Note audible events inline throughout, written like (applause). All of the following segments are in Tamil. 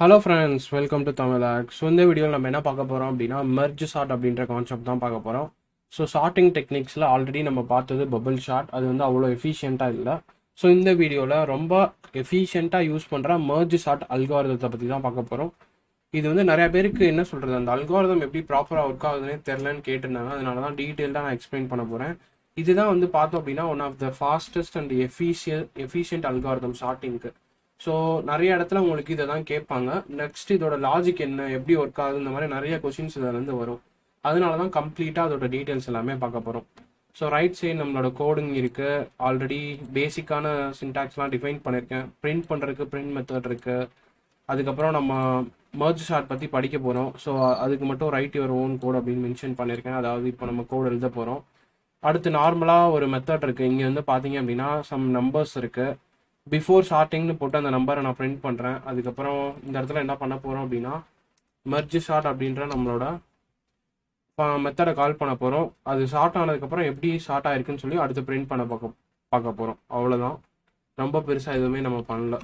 ஹலோ ஃப்ரெண்ட்ஸ் வெல்கம் டு தமிழாக் ஸோ இந்த வீடியோவில் நம்ம என்ன பார்க்க போகிறோம் அப்படின்னா மெர்ஜ் ஷார்ட் அப்படின்ற கான்செப்ட் தான் பார்க்க போகிறோம் ஸோ ஷார்ட்டிங் டெக்னிக்ஸில் ஆல்ரெடி நம்ம பார்த்தது பபுள் ஷாட் அது வந்து அவ்வளோ எஃபிஷியண்ட்டாக இல்லை. ஸோ இந்த வீடியோவில் ரொம்ப எஃபிஷியண்ட்டாக யூஸ் பண்ணுற மெர்ஜ் ஷார்ட் அல்காரதத்தை பற்றி தான் பார்க்க போகிறோம் இது வந்து நிறையா பேருக்கு என்ன சொல்கிறது அந்த அல்காரதம் எப்படி ப்ராப்பராக ஒர்க் ஆகுதுன்னே தெரிலன்னு கேட்டிருந்தாங்க. அதனால தான் டீட்டெயில்டாக நான் எக்ஸ்பிளைன் பண்ண போகிறேன் இதுதான் வந்து பார்த்தோம் அப்படின்னா one of the fastest and efficient efficient algorithm ஷார்ட்டிங்க்கு so நிறைய இடத்துல உங்களுக்கு இதை தான் கேட்பாங்க. நெக்ஸ்ட் இதோட லாஜிக் என்ன எப்படி ஒர்க் ஆகுது இந்த மாதிரி நிறைய கொஷின்ஸ் இதிலேருந்து வரும். அதனால தான் கம்ப்ளீட்டாக அதோட டீட்டெயில்ஸ் எல்லாமே பார்க்க போகிறோம் ஸோ ரைட் சைடு நம்மளோட கோடிங் இருக்குது ஆல்ரெடி பேசிக்கான சின்டாக்ஸ்லாம் டிஃபைன் பண்ணியிருக்கேன் பிரிண்ட் பண்ணுறதுக்கு பிரிண்ட் மெத்தட் இருக்குது அதுக்கப்புறம் நம்ம மர்ஜ் ஷார்ட் பற்றி படிக்க போகிறோம் ஸோ அதுக்கு மட்டும் ரைட் யுவர் ஓன் கோட் அப்படின்னு மென்ஷன் பண்ணியிருக்கேன் அதாவது இப்போ நம்ம கோட் எழுத போகிறோம் அடுத்து நார்மலாக ஒரு மெத்தட் இருக்குது இங்கே வந்து பார்த்தீங்க அப்படின்னா சம் நம்பர்ஸ் இருக்குது பிஃபோர் ஷார்ட்டிங்னு போட்டு அந்த நம்பரை நான் பிரிண்ட் பண்ணுறேன் அதுக்கப்புறம் இந்த இடத்துல என்ன பண்ண போகிறோம் அப்படின்னா மெர்ஜ் ஷார்ட் அப்படின்ற நம்மளோட மெத்தடை கால் பண்ண போகிறோம் அது ஷார்ட் ஆனதுக்கப்புறம் எப்படி ஷார்ட் ஆயிருக்குன்னு சொல்லி அடுத்து பிரிண்ட் பண்ண பார்க்க பார்க்க போகிறோம் அவ்வளோதான் ரொம்ப பெருசாக எதுவுமே நம்ம பண்ணல.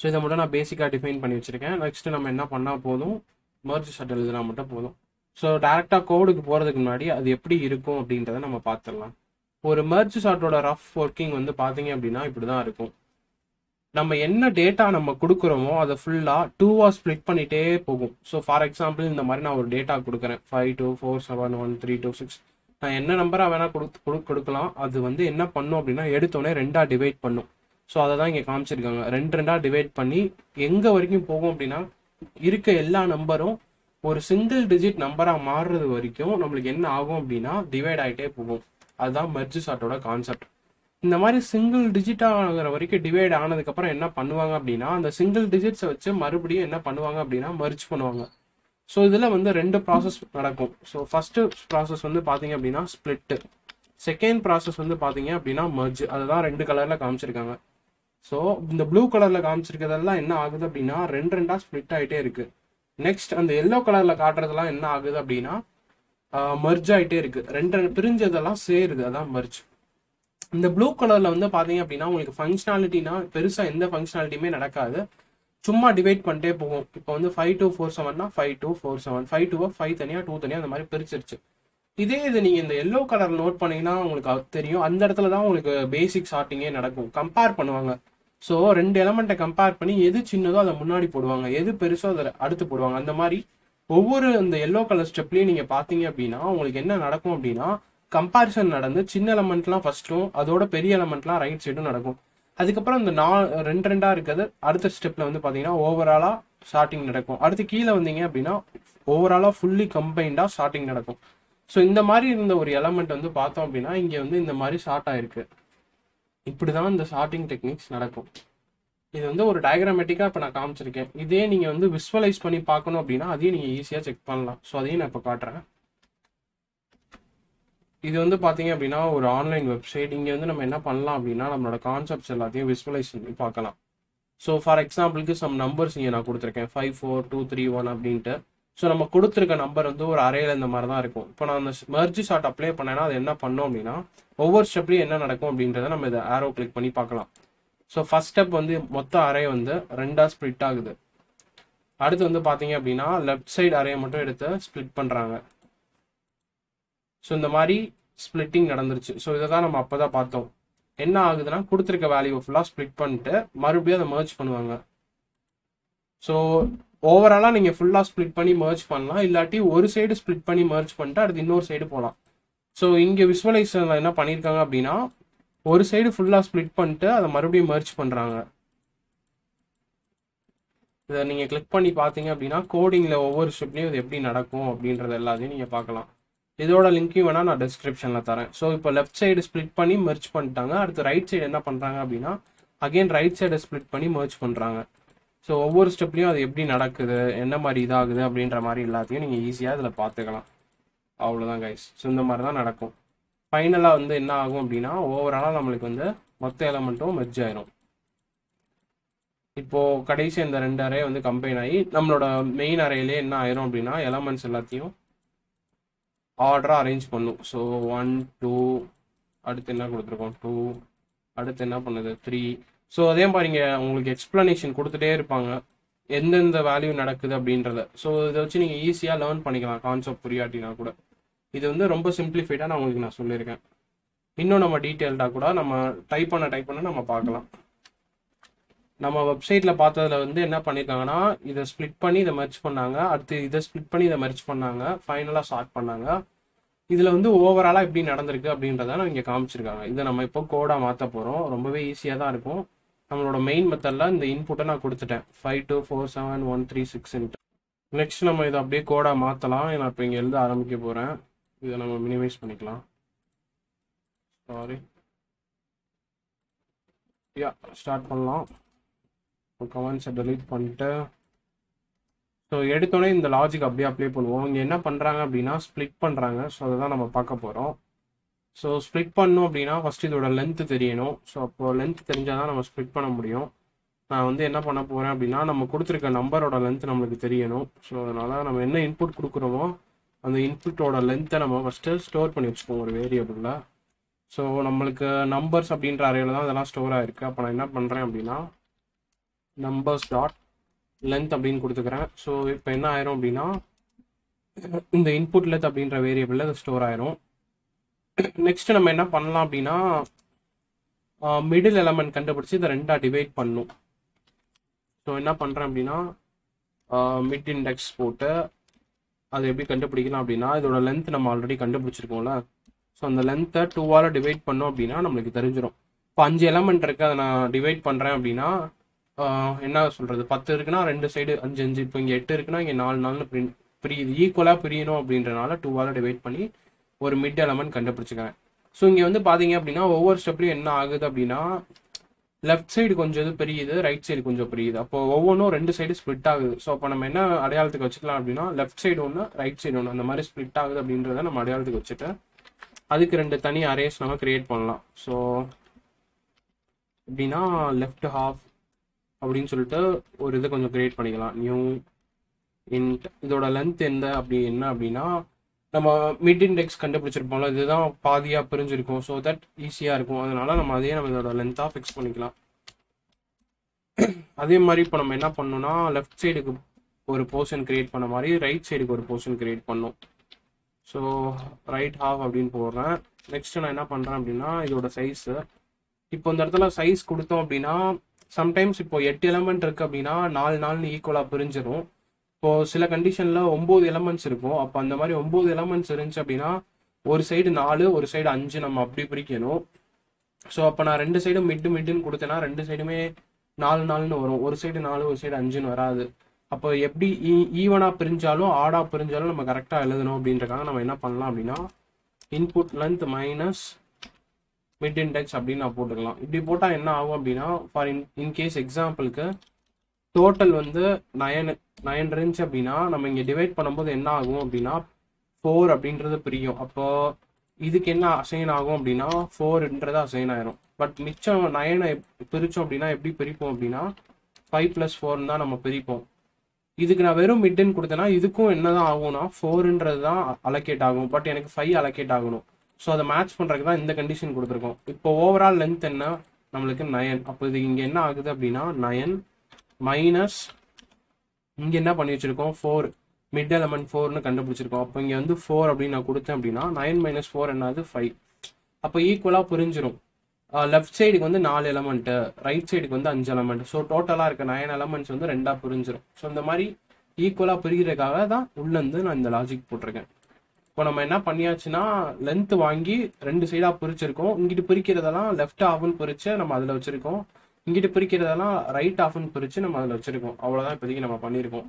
ஸோ இதை மட்டும் நான் பேசிக்காக டிஃபைன் பண்ணி வச்சுருக்கேன். நெக்ஸ்ட்டு நம்ம என்ன பண்ணால் போதும்? மர்ஜ் ஷார்ட் எழுதுனா மட்டும் போதும். ஸோ டேரெக்டாக கோடுக்கு போகிறதுக்கு முன்னாடி அது எப்படி இருக்கும் அப்படின்றத நம்ம பார்த்துடலாம். ஒரு மர்ஜ் ஷார்ட்டோட ரஃப் ஒர்க்கிங் வந்து பார்த்தீங்க அப்படின்னா இப்படி தான் இருக்கும். நம்ம என்ன டேட்டா நம்ம கொடுக்குறோமோ அதை ஃபுல்லாக டூவாக ஸ்ப்ளிட் பண்ணிகிட்டே போகும். ஸோ ஃபார் எக்ஸாம்பிள் இந்த மாதிரி நான் ஒரு டேட்டா கொடுக்குறேன். Five two four seven one three two six நான் என்ன நம்பராக வேணால் கொடுத்து கொடு கொடுக்கலாம். அது வந்து என்ன பண்ணும் அப்படின்னா எடுத்தோடனே ரெண்டாக டிவைட் பண்ணும். ஸோ அதை தான் இங்கே காமிச்சிருக்காங்க. ரெண்டு ரெண்டாக டிவைட் பண்ணி எங்கே வரைக்கும் போகும் அப்படின்னா இருக்க எல்லா நம்பரும் ஒரு சிங்கிள் டிஜிட் நம்பராக மாறுறது வரைக்கும் நம்மளுக்கு என்ன ஆகும் அப்படின்னா டிவைட் ஆகிட்டே போகும். அதுதான் மெர்ஜ் சார்ட்டோட கான்செப்ட் இந்த மாதிரி சிங்கிள் டிஜிட்டாகிற வரைக்கும் டிவைட் ஆனதுக்கப்புறம் என்ன பண்ணுவாங்க அப்படின்னா அந்த சிங்கிள் டிஜிட்ஸை வச்சு மறுபடியும் என்ன பண்ணுவாங்க அப்படின்னா மர்ஜ் பண்ணுவாங்க. ஸோ இதில் வந்து ரெண்டு ப்ராசஸ் நடக்கும். ஸோ ஃபஸ்ட்டு ப்ராசஸ் வந்து பார்த்தீங்க அப்படின்னா ஸ்ப்ளிட்டு செகண்ட் ப்ராசஸ் வந்து பார்த்தீங்க அப்படின்னா மர்ஜ் அதுதான் ரெண்டு கலரில் காமிச்சிருக்காங்க. ஸோ இந்த ப்ளூ கலரில் காமிச்சிருக்கிறதெல்லாம் என்ன ஆகுது அப்படின்னா ரெண்டு ரெண்டாக ஸ்ப்ளிட் ஆகிட்டே இருக்குது நெக்ஸ்ட் அந்த எல்லோ கலரில் காட்டுறதெல்லாம் என்ன ஆகுது அப்படின்னா மர்ஜ் ஆகிட்டே இருக்கு. ரெண்டு பிரிஞ்சதெல்லாம் சேருது. அதான் மர்ஜ் இந்த ப்ளூ கலர்ல வந்து பாத்தீங்க அப்படின்னா உங்களுக்கு ஃபங்க்ஷனாலிட்டினா பெருசா எந்த ஃபங்க்ஷனாலிட்டியுமே நடக்காது. சும்மா டிவைட் பண்ணிட்டே போகும் இப்போ வந்து five two four செவன்னா five two four seven five two five தனியா டூ தனியா அந்த மாதிரி பிரிச்சிருச்சு. இதே இது நீங்க இந்த எல்லோ கலர் நோட் பண்ணீங்கன்னா உங்களுக்கு தெரியும். அந்த இடத்துல தான் உங்களுக்கு பேசிக் ஷார்ட்டிங்கே நடக்கும். கம்பேர் பண்ணுவாங்க. ஸோ ரெண்டு எலமெண்ட்டை கம்பேர் பண்ணி எது சின்னதோ அதை முன்னாடி போடுவாங்க. எது பெருசோ அதை அடுத்து போடுவாங்க. அந்த மாதிரி ஒவ்வொரு இந்த எல்லோ கலர் ஸ்டெப்லையும் நீங்க பாத்தீங்க அப்படின்னா உங்களுக்கு என்ன நடக்கும் அப்படின்னா கம்பாரிசன் நடந்து சின்ன எலமெண்ட்லாம் ஃபர்ஸ்ட்டும் அதோட பெரிய எலமெண்ட்லாம் ரைட் சைடும் நடக்கும். அதுக்கப்புறம் இந்த நா ரெண்டு ரெண்டா இருக்கிறது அடுத்த ஸ்டெப்ல வந்து பாத்தீங்கன்னா ஓவராலா ஸ்டார்டிங் நடக்கும். அடுத்து கீழே வந்தீங்க அப்படின்னா ஓவராலா ஃபுல்லி கம்பைண்டா ஸ்டார்டிங் நடக்கும். ஸோ இந்த மாதிரி இருந்த ஒரு எலமெண்ட் வந்து பார்த்தோம் அப்படின்னா இங்கே வந்து இந்த மாதிரி ஷார்ட் ஆயிருக்கு. இப்படிதான் இந்த ஷார்டிங் டெக்னிக்ஸ் நடக்கும். இது வந்து ஒரு டயக்ராமேட்டிக்காக இப்போ நான் காமிச்சிருக்கேன். இதே நீங்கள் வந்து விஸ்வலைஸ் பண்ணி பார்க்கணும் அப்படின்னா அதையும் நீங்கள் ஈஸியாக செக் பண்ணலாம். ஸோ அதையும் நான் இப்போ காட்டுறேன். இது வந்து பார்த்தீங்க அப்படின்னா ஒரு ஆன்லைன் வெப்சைட் இங்கே வந்து நம்ம என்ன பண்ணலாம் அப்படின்னா நம்மளோட கான்செப்ட்ஸ் எல்லாத்தையும் விஸ்வலைஸ் பண்ணி பார்க்கலாம். ஸோ ஃபார் எக்ஸாம்பிளுக்கு சம் நம்பர்ஸ் இங்கே நான் கொடுத்துருக்கேன். Five four two three one அப்படின்ட்டு. ஸோ நம்ம கொடுத்துருக்க நம்பர் வந்து ஒரு அறையில் இந்த மாதிரி தான் இருக்கும். இப்போ நான் அந்த மெர்ஜி ஷார்ட் அப்ளை பண்ணேன்னா அது என்ன பண்ணோம் அப்படின்னா ஒவ்வொரு ஸ்டெப்லையும் என்ன நடக்கும் அப்படின்றத நம்ம இதை ஆரோ கிளிக் பண்ணி பார்க்கலாம். ஸோ ஃபர்ஸ்ட் ஸ்டெப் வந்து மொத்த அரே வந்து ரெண்டாக ஸ்ப்ளிட் ஆகுது. அடுத்து வந்து பார்த்தீங்க அப்படின்னா லெஃப்ட் சைடு அறையை மட்டும் எடுத்து ஸ்ப்ளிட் பண்ணுறாங்க ஸோ இந்த மாதிரி ஸ்ப்ளிட்டிங் நடந்துருச்சு. ஸோ இதை தான் நம்ம அப்போ தான் பார்த்தோம். என்ன ஆகுதுன்னா கொடுத்துருக்க வேல்யூ ஃபுல்லாக ஸ்ப்ளிட் பண்ணிட்டு மறுபடியும் அதை மர்ச் பண்ணுவாங்க. ஸோ ஓவராலாக நீங்கள் ஃபுல்லாக ஸ்ப்ளிட் பண்ணி மர்ச் பண்ணலாம். இல்லாட்டி ஒரு சைடு ஸ்ப்ளிட் பண்ணி மர்ச் பண்ணிட்டு அடுத்து இன்னொரு சைடு போகலாம் ஸோ இங்கே விஸ்வலைசேஷனில் என்ன பண்ணியிருக்காங்க அப்படின்னா ஒரு சைடு ஃபுல்லாக ஸ்ப்ளிட் பண்ணிட்டு அதை மறுபடியும் மர்ச் பண்ணுறாங்க இதை நீங்கள் கிளிக் பண்ணி பார்த்தீங்க அப்படின்னா கோடிங்கில் ஒவ்வொரு ஸ்டெப்லையும் இது எப்படி நடக்கும் அப்படின்றது எல்லாத்தையும் நீங்கள் பார்க்கலாம். இதோட லிங்க்கையும் வேணால் நான் டிஸ்கிரிப்ஷனில் தரேன். ஸோ இப்போ லெஃப்ட் சைடு ஸ்ப்ளிட் பண்ணி மெர்ச் பண்ணிட்டாங்க. அடுத்து ரைட் சைடு என்ன பண்ணுறாங்க அப்படின்னா அகெயின் ரைட் சைடை ஸ்ப்ளிட் பண்ணி மர்ச் பண்ணுறாங்க ஸோ ஒவ்வொரு ஸ்டெப்லையும் அது எப்படி நடக்குது என்ன மாதிரி இதாகுது அப்படின்ற மாதிரி எல்லாத்தையும் நீங்கள் ஈஸியாக இதில் பார்த்துக்கலாம். அவ்வளோதான் கைஸ் ஸோ இந்த மாதிரி தான் நடக்கும். ஃபைனலாக வந்து என்ன ஆகும் அப்படின்னா ஓவராலாக நம்மளுக்கு வந்து மொத்த எலமெண்ட்டும் மெர்ஜ் ஆயிரும். இப்போது கடைசி இந்த ரெண்டு அரே வந்து கம்பைன் ஆகி நம்மளோட மெயின் அறையிலே என்ன ஆயிரும் அப்படின்னா எலமெண்ட்ஸ் எல்லாத்தையும் ஆர்டராக அரேஞ்ச் பண்ணும். ஸோ ஒன் டூ அடுத்து என்ன கொடுத்துருக்கோம்? டூ அடுத்து என்ன பண்ணுது? த்ரீ ஸோ அதே மாதிரி இங்கே உங்களுக்கு எக்ஸ்ப்ளனேஷன் கொடுத்துட்டே இருப்பாங்க. எந்தெந்த வேல்யூ நடக்குது அப்படின்றத. ஸோ இதை வச்சு நீங்கள் ஈஸியாக லேர்ன் பண்ணிக்கலாம் கான்செப்ட் புரியாட்டினா கூட. இது வந்து ரொம்ப சிம்பிளிஃபைடாக நான் உங்களுக்கு நான் சொல்லியிருக்கேன். இன்னும் நம்ம டீட்டெயில்டாக கூட நம்ம டைப் பண்ண டைப் பண்ண நம்ம பார்க்கலாம். நம்ம வெப்சைட்டில் பார்த்ததுல வந்து என்ன பண்ணியிருக்காங்கன்னா இதை ஸ்ப்ளிட் பண்ணி இதை மெர்ச் பண்ணாங்க. அடுத்து இதை ஸ்ப்ளிட் பண்ணி இதை மெர்ச் பண்ணாங்க. ஃபைனலாக ஸ்டார்ட் பண்ணாங்க. இதில் வந்து ஓவராலாக எப்படி நடந்திருக்கு அப்படின்றத நான் இங்கே காமிச்சிருக்காங்க. இதை நம்ம இப்போ கோடாக மாற்ற போகிறோம் ரொம்பவே ஈஸியாக தான் இருக்கும். நம்மளோட மெயின் மெத்தடில் இந்த இன்புட்டை நான் கொடுத்துட்டேன். Five two four seven one three six next நம்ம இதை அப்படியே கோடாக மாற்றலாம் நான் இப்போ இங்கே எழுத ஆரம்பிக்க போகிறேன் இதை நம்ம மினிமைஸ் பண்ணிக்கலாம். சாரி யா ஸ்டார்ட் பண்ணலாம். கமெண்ட்ஸை டெலீட் பண்ணிட்டு. ஸோ எடுத்தோடனே இந்த லாஜிக் அப்படியே அப்ளை பண்ணுவோம். இங்கே என்ன பண்ணுறாங்க அப்படின்னா ஸ்ப்ளிட் பண்ணுறாங்க ஸோ அதை தான் நம்ம பார்க்க போகிறோம் ஸோ ஸ்ப்ளிட் பண்ணோம் அப்படின்னா ஃபஸ்ட் இதோட லென்த்து தெரியணும். ஸோ அப்போ லென்த் தெரிஞ்சால் தான் நம்ம ஸ்ப்ளிட் பண்ண முடியும். நான் வந்து என்ன பண்ண போகிறேன் அப்படின்னா நம்ம கொடுத்துருக்க நம்பரோட லென்த் நம்மளுக்கு தெரியணும். ஸோ அதனால் நம்ம என்ன இன்புட் கொடுக்குறோமோ அந்த இன்புட்டோட லென்த்தை நம்ம ஃபஸ்ட்டு ஸ்டோர் பண்ணி வச்சுப்போம் ஒரு வேரியபிளில் ஸோ நம்மளுக்கு நம்பர்ஸ் அப்படின்ற அறையில் தான் அதெல்லாம் ஸ்டோர் ஆகிருக்கு அப்போ நான் என்ன பண்ணுறேன் அப்படின்னா நம்பர்ஸ் டாட் லென்த் அப்படின்னு கொடுத்துக்கிறேன். ஸோ இப்போ என்ன ஆயிரும் அப்படின்னா இந்த இன்புட் லென்த் அப்படின்ற வேரியபிளில் அது ஸ்டோர் ஆயிரும். நெக்ஸ்ட் நம்ம என்ன பண்ணலாம் அப்படின்னா மிடில் எலமெண்ட் கண்டுபிடிச்சி இதை ரெண்டாக டிவைட் பண்ணும். ஸோ என்ன பண்ணுறேன் அப்படின்னா மிட் இண்டெக்ஸ் போட்டு அது எப்படி கண்டுபிடிக்கலாம் அப்படின்னா இதோட லென்த் நம்ம ஆல்ரெடி கண்டுபிடிச்சிருக்கோம்ல. ஸோ அந்த லென்த்தை டூவால் டிவைட் பண்ணோம் அப்படின்னா நம்மளுக்கு தெரிஞ்சிடும் இப்போ அஞ்சு எலமெண்ட் இருக்குது அதை நான் டிவைட் பண்ணுறேன் அப்படின்னா என்ன சொல்கிறது பத்து இருக்குன்னா ரெண்டு சைடு அஞ்சு அஞ்சு. இப்போ இங்கே எட்டு இருக்குன்னா இங்கே நாலு நாள்னு பிரி பிரியுது. ஈக்குவலாக பிரியணும் அப்படின்றனால டூவால் டிவைட் பண்ணி ஒரு மிட் எலமெண்ட் கண்டுபிடிச்சிக்கிறேன். ஸோ இங்கே வந்து பார்த்தீங்க அப்படின்னா ஒவ்வொரு ஸ்டெப்லையும் என்ன ஆகுது அப்படின்னா லெஃப்ட் சைடு கொஞ்சம் இது பெரியது ரைட் சைடு கொஞ்சம் பெரியது. அப்போ ஒவ்வொன்றும் ரெண்டு சைடு ஸ்ப்ளிட் ஆகுது. ஸோ அப்போ நம்ம என்ன அடையாளத்துக்கு வச்சுக்கலாம் அப்படின்னா லெஃப்ட் சைடு ஒன்று ரைட் சைடு ஒன்று அந்த மாதிரி ஸ்ப்ளிட் ஆகுது அப்படின்றத நம்ம அடையாளத்துக்கு வச்சுட்டு அதுக்கு ரெண்டு தனி அரேஸ் நம்ம கிரியேட் பண்ணலாம். ஸோ எப்படின்னா லெஃப்ட் ஹாஃப் அப்படின்னு சொல்லிட்டு ஒரு இதை கொஞ்சம் கிரியேட் பண்ணிக்கலாம். நியூ இன்ட் இதோட லென்த் எந்த அப்படி என்ன அப்படின்னா நம்ம மிட் இண்டெக்ஸ் கண்டுபிடிச்சிருப்போம்ல இதுதான் பாதியாக பிரிஞ்சிருக்கும். ஸோ தட் ஈஸியாக இருக்கும். அதனால நம்ம அதே நம்ம இதோட லென்த்தாக ஃபிக்ஸ் பண்ணிக்கலாம். அதே மாதிரி இப்போ நம்ம என்ன பண்ணோம்னா லெஃப்ட் சைடுக்கு ஒரு போர்ஷன் கிரியேட் பண்ண மாதிரி ரைட் சைடுக்கு ஒரு போர்ஷன் கிரியேட் பண்ணோம். ஸோ ரைட் ஹாஃப் அப்படின்னு போடுறேன். நெக்ஸ்ட் நான் என்ன பண்ணுறேன் அப்படின்னா இதோட சைஸு இப்போ இந்த இடத்துல சைஸ் கொடுத்தோம் அப்படின்னா சம்டைம்ஸ் இப்போ எட்டு எலமெண்ட் இருக்குது அப்படின்னா நாலு நாள்னு ஈக்குவலாக பிரிஞ்சிடும் இப்போ சில கண்டிஷனில் ஒம்பது எலமெண்ட்ஸ் இருக்கும். அப்போ அந்த மாதிரி ஒன்பது எலமெண்ட்ஸ் இருந்துச்சு அப்படின்னா ஒரு சைடு நாலு ஒரு சைடு அஞ்சு நம்ம அப்படி பிரிக்கணும். ஸோ அப்போ நான் ரெண்டு சைடும் மிட்டு மிட்டுன்னு கொடுத்தேன்னா ரெண்டு சைடுமே நாலு நாலுன்னு வரும். ஒரு சைடு நாலு ஒரு சைடு அஞ்சுன்னு வராது. அப்போ எப்படி e, ஈவனாக பிரிஞ்சாலும் ஆடாக பிரிஞ்சாலும் நம்ம கரெக்டாக எழுதணும் அப்படின்றக்காக நம்ம என்ன பண்ணலாம் அப்படின்னா input length minus mid index அப்படின்னு நான் போட்டுக்கலாம். இப்படி போட்டால் என்ன ஆகும் அப்படின்னா ஃபார் இன் இன்கேஸ் எக்ஸாம்பிளுக்கு டோட்டல் வந்து நயன் நயன் இருந்துச்சு அப்படின்னா நம்ம இங்கே டிவைட் பண்ணும்போது என்ன ஆகும் அப்படின்னா ஃபோர் அப்படின்றது பிரியும். அப்போ இதுக்கு என்ன அசைன் ஆகும் அப்படின்னா ஃபோர்ன்றது அசைன் ஆயிரும். பட் மிச்சம் நயனை பிரித்தோம் அப்படின்னா எப்படி பிரிப்போம் அப்படின்னா ஃபைவ் ப்ளஸ் ஃபோர்னு தான் நம்ம பிரிப்போம். இதுக்கு நான் வெறும் மிட்டன் கொடுத்தேன்னா இதுக்கும் என்னதான் ஆகும்னா ஃபோர்ன்றது தான் அலோகேட் ஆகும். பட் எனக்கு ஃபைவ் அலோகேட் ஆகணும். ஸோ அதை மேட்ச் பண்ணுறதுக்கு தான் இந்த கண்டிஷன் கொடுத்துருக்கோம். இப்போ ஓவரால் லென்த் என்ன? நம்மளுக்கு நயன் அப்போ இது இங்கே என்ன ஆகுது அப்படின்னா நயன் மைனஸ் இங்கே என்ன பண்ணி வச்சுருக்கோம்? ஃபோர் மிட் எலமெண்ட் ஃபோர்னு கண்டுபிடிச்சிருக்கோம். அப்போ இங்கே வந்து ஃபோர் அப்படின்னு நான் கொடுத்தேன் அப்படின்னா நைன் மைனஸ் ஃபோர் என்னது? ஃபைவ் அப்போ ஈக்குவலாக புரிஞ்சிடும் லெஃப்ட் சைடுக்கு வந்து நாலு எலமெண்ட்டு ரைட் சைடுக்கு வந்து அஞ்சு எலமெண்ட் ஸோ டோட்டலாக இருக்க நயன் எலமெண்ட்ஸ் வந்து ரெண்டாக புரிஞ்சிடும் ஸோ இந்த மாதிரி ஈக்குவலாக பிரிக்கிறதுக்காக தான் உள்ளேருந்து நான் இந்த லாஜிக் போட்டிருக்கேன். இப்போ நம்ம என்ன பண்ணியாச்சுன்னா லென்த் வாங்கி ரெண்டு சைடாக பிரிச்சிருக்கோம். இங்கிட்டு பிரிக்கிறதெல்லாம் லெஃப்ட் ஆஃப்னு பிரிச்சு நம்ம அதில் வச்சுருக்கோம். இங்கிட்டு பிரிக்கிறதெல்லாம் ரைட் ஆஃப்னு பிரித்து நம்ம அதில் வச்சிருக்கோம். அவ்வளோதான் இப்போதைக்கு நம்ம பண்ணியிருக்கோம்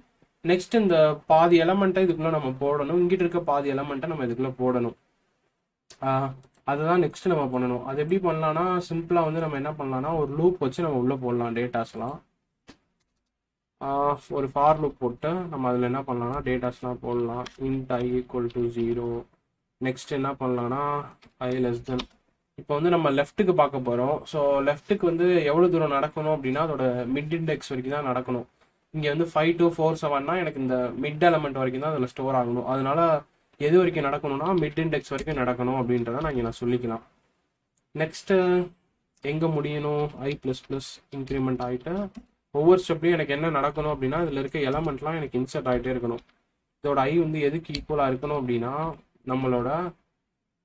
நெக்ஸ்ட் இந்த பாதி எலமெண்ட்டை இதுக்குள்ளே நம்ம போடணும். இங்கிட்டு இருக்க பாதி எலமெண்ட்டை நம்ம இதுக்குள்ளே போடணும். அதுதான் நெக்ஸ்ட் நம்ம பண்ணணும். அது எப்படி பண்ணலாம்னா சிம்பிளாக வந்து நம்ம என்ன பண்ணலாம்னா ஒரு லூப் வச்சு நம்ம உள்ளே போடலாம் டேட்டாஸ்லாம் ஒரு ஃபார் லூப் போட்டு நம்ம அதில் என்ன பண்ணலாம்னா டேட்டாஸ்லாம் போடலாம். Int I equal to zero next என்ன பண்ணலாம்னா ஐ லெஸ் தென் இப்போ வந்து நம்ம லெஃப்ட்டுக்கு பார்க்க போகிறோம் ஸோ லெஃப்ட்டுக்கு வந்து எவ்வளோ தூரம் நடக்கணும் அப்படின்னா அதோட மிட் இண்டெக்ஸ் வரைக்கும் தான் நடக்கணும். இங்கே வந்து ஃபைவ் டூ ஃபோர் செவன்னா எனக்கு இந்த மிட் எலமெண்ட் வரைக்கும் தான் அதில் ஸ்டோர் ஆகணும். அதனால எது வரைக்கும் நடக்கணும்னா மிட் இண்டெக்ஸ் வரைக்கும் நடக்கணும் அப்படின்றத நான் இங்கே நான் சொல்லிக்கலாம். நெக்ஸ்ட்டு எங்கே முடியணும்? ஐ ப்ளஸ் ப்ளஸ் இன்க்ரிமெண்ட் ஆகிட்டு ஒவ்வொரு ஸ்டெப்லையும் எனக்கு என்ன நடக்கணும் அப்படின்னா இதில் இருக்க எலமெண்ட்லாம் எனக்கு இன்சர்ட் ஆகிட்டே இருக்கணும். இதோட ஐ வந்து எதுக்கு ஈக்குவலாக இருக்கணும் அப்படின்னா நம்மளோட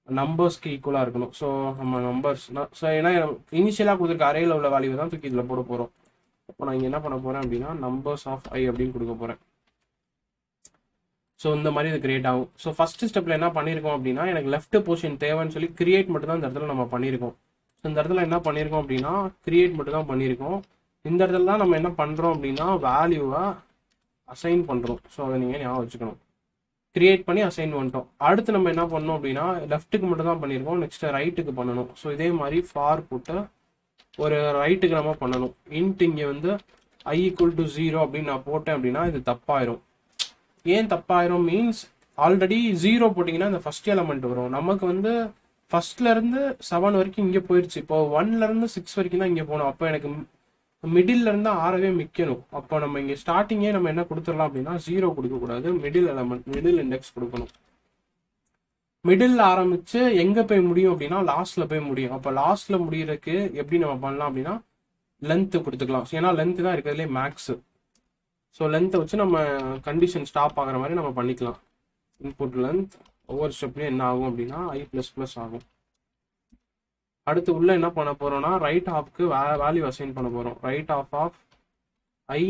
நம்பர்ஸ்க்கு ஈக்குவலாக இருக்கணும். ஸோ நம்ம நம்பர்ஸ் ஸோ ஏன்னா இனிஷியலாக கொடுத்துருக்க அரையில் உள்ள வேல்யூ தான் தூக்கி இதில் போட போகிறோம் இப்போ நான் இங்கே என்ன பண்ண போகிறேன் அப்படின்னா நம்பர்ஸ் ஆஃப் ஐ அப்படின்னு கொடுக்க போகிறேன் ஸோ இந்த மாதிரி இது கிரியேட் ஆகும். ஸோ ஃபர்ஸ்ட் ஸ்டெப்பில் என்ன பண்ணியிருக்கோம் அப்படின்னா எனக்கு லெஃப்ட் பொசிஷன் தேவைன்னு சொல்லி கிரியேட் மட்டும் தான் இந்த இடத்துல நம்ம பண்ணியிருக்கோம் ஸோ இந்த இடத்துல என்ன பண்ணியிருக்கோம் அப்படின்னா கிரியேட் மட்டும் தான் பண்ணியிருக்கோம் இந்த இடத்துல தான் நம்ம என்ன பண்ணுறோம் அப்படின்னா வேல்யூவை அசைன் பண்ணுறோம் ஸோ அதை நீங்கள் ஞாபகம் வச்சுக்கணும். கிரியேட் பண்ணி அசைன் பண்ணிட்டோம். அடுத்து நம்ம என்ன பண்ணோம் அப்படின்னா லெஃப்ட்டுக்கு மட்டும் தான் பண்ணியிருக்கோம் நெக்ஸ்ட் ரைட்டுக்கு பண்ணணும். ஸோ இதே மாதிரி ஃபார் போட்டு ஒரு ரைட்டுக்கு நம்ம பண்ணணும். இன்ட் இங்கே வந்து ஐ ஈக்குவல் டு ஜீரோ அப்படின்னு நான் போட்டேன் அப்படின்னா இது தப்பாயிரும். ஏன் தப்பாயிரும்? மீன்ஸ் ஆல்ரெடி ஜீரோ போட்டிங்கன்னா இந்த ஃபஸ்ட் எலமெண்ட் வரும். நமக்கு வந்து ஃபர்ஸ்ட்ல இருந்து செவன் வரைக்கும் இங்கே போயிடுச்சு இப்போ ஒன்ல இருந்து சிக்ஸ் வரைக்கும் தான் இங்கே போகணும். அப்போ எனக்கு மிடில் இருந்து ஆறவே மிக்கணும். அப்போ நம்ம இங்கே ஸ்டார்டிங்கே நம்ம என்ன கொடுத்துடலாம் அப்படின்னா ஜீரோ கொடுக்கக்கூடாது. மிடில் எலமெண்ட் மிடில் இண்டெக்ஸ் கொடுக்கணும். மிடில் ஆரம்பிச்சு எங்க போய் முடியும் அப்படின்னா லாஸ்ட்ல போய் முடியும். அப்போ லாஸ்ட்ல முடியறதுக்கு எப்படி நம்ம பண்ணலாம் அப்படின்னா லென்த் கொடுத்துக்கலாம். ஏன்னா லென்த் தான் இருக்கிறதுலே மேக்ஸ் ஸோ லென்த்தை வச்சு நம்ம கண்டிஷன் ஸ்டாப் ஆகிற மாதிரி நம்ம பண்ணிக்கலாம். இன்புட் லென்த் ஒவ்வொரு ஸ்டெப்லையும் என்ன ஆகும் அப்படின்னா ஐ ப்ளஸ் ப்ளஸ் ஆகும். அடுத்து உள்ள என்ன பண்ண போறோம்னா ரைட் ஆஃப்க்கு வேல்யூ அசைன் பண்ண போறோம். Right of of I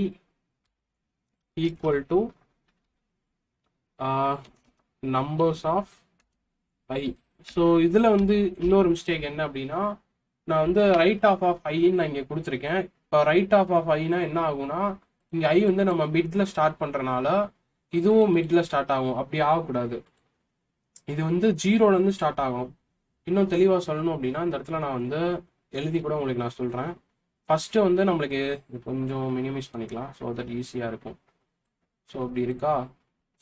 equal to numbers of I so இதில் வந்து இன்னொரு மிஸ்டேக் என்ன அப்படின்னா நான் வந்து ரைட் ஆஃப் ஆஃப் ஐன்னு நான் இங்கே கொடுத்துருக்கேன். இப்போ ரைட் ஆஃப் ஆஃப் ஐனா என்ன ஆகும்னா இங்கே ஐ வந்து நம்ம மிட்ல ஸ்டார்ட் பண்ணுறனால இதுவும் மிட்ல ஸ்டார்ட் ஆகும். அப்படி ஆகக்கூடாது. இது வந்து ஜீரோலேருந்து ஸ்டார்ட் ஆகும். இன்னும் தெளிவாக சொல்லணும் அப்படின்னா இந்த இடத்துல நான் வந்து எழுதி கூட உங்களுக்கு நான் சொல்கிறேன் ஃபஸ்ட்டு வந்து நம்மளுக்கு இது கொஞ்சம் மினிமைஸ் பண்ணிக்கலாம் ஸோ தட் ஈஸியாக இருக்கும். ஸோ அப்படி இருக்கா?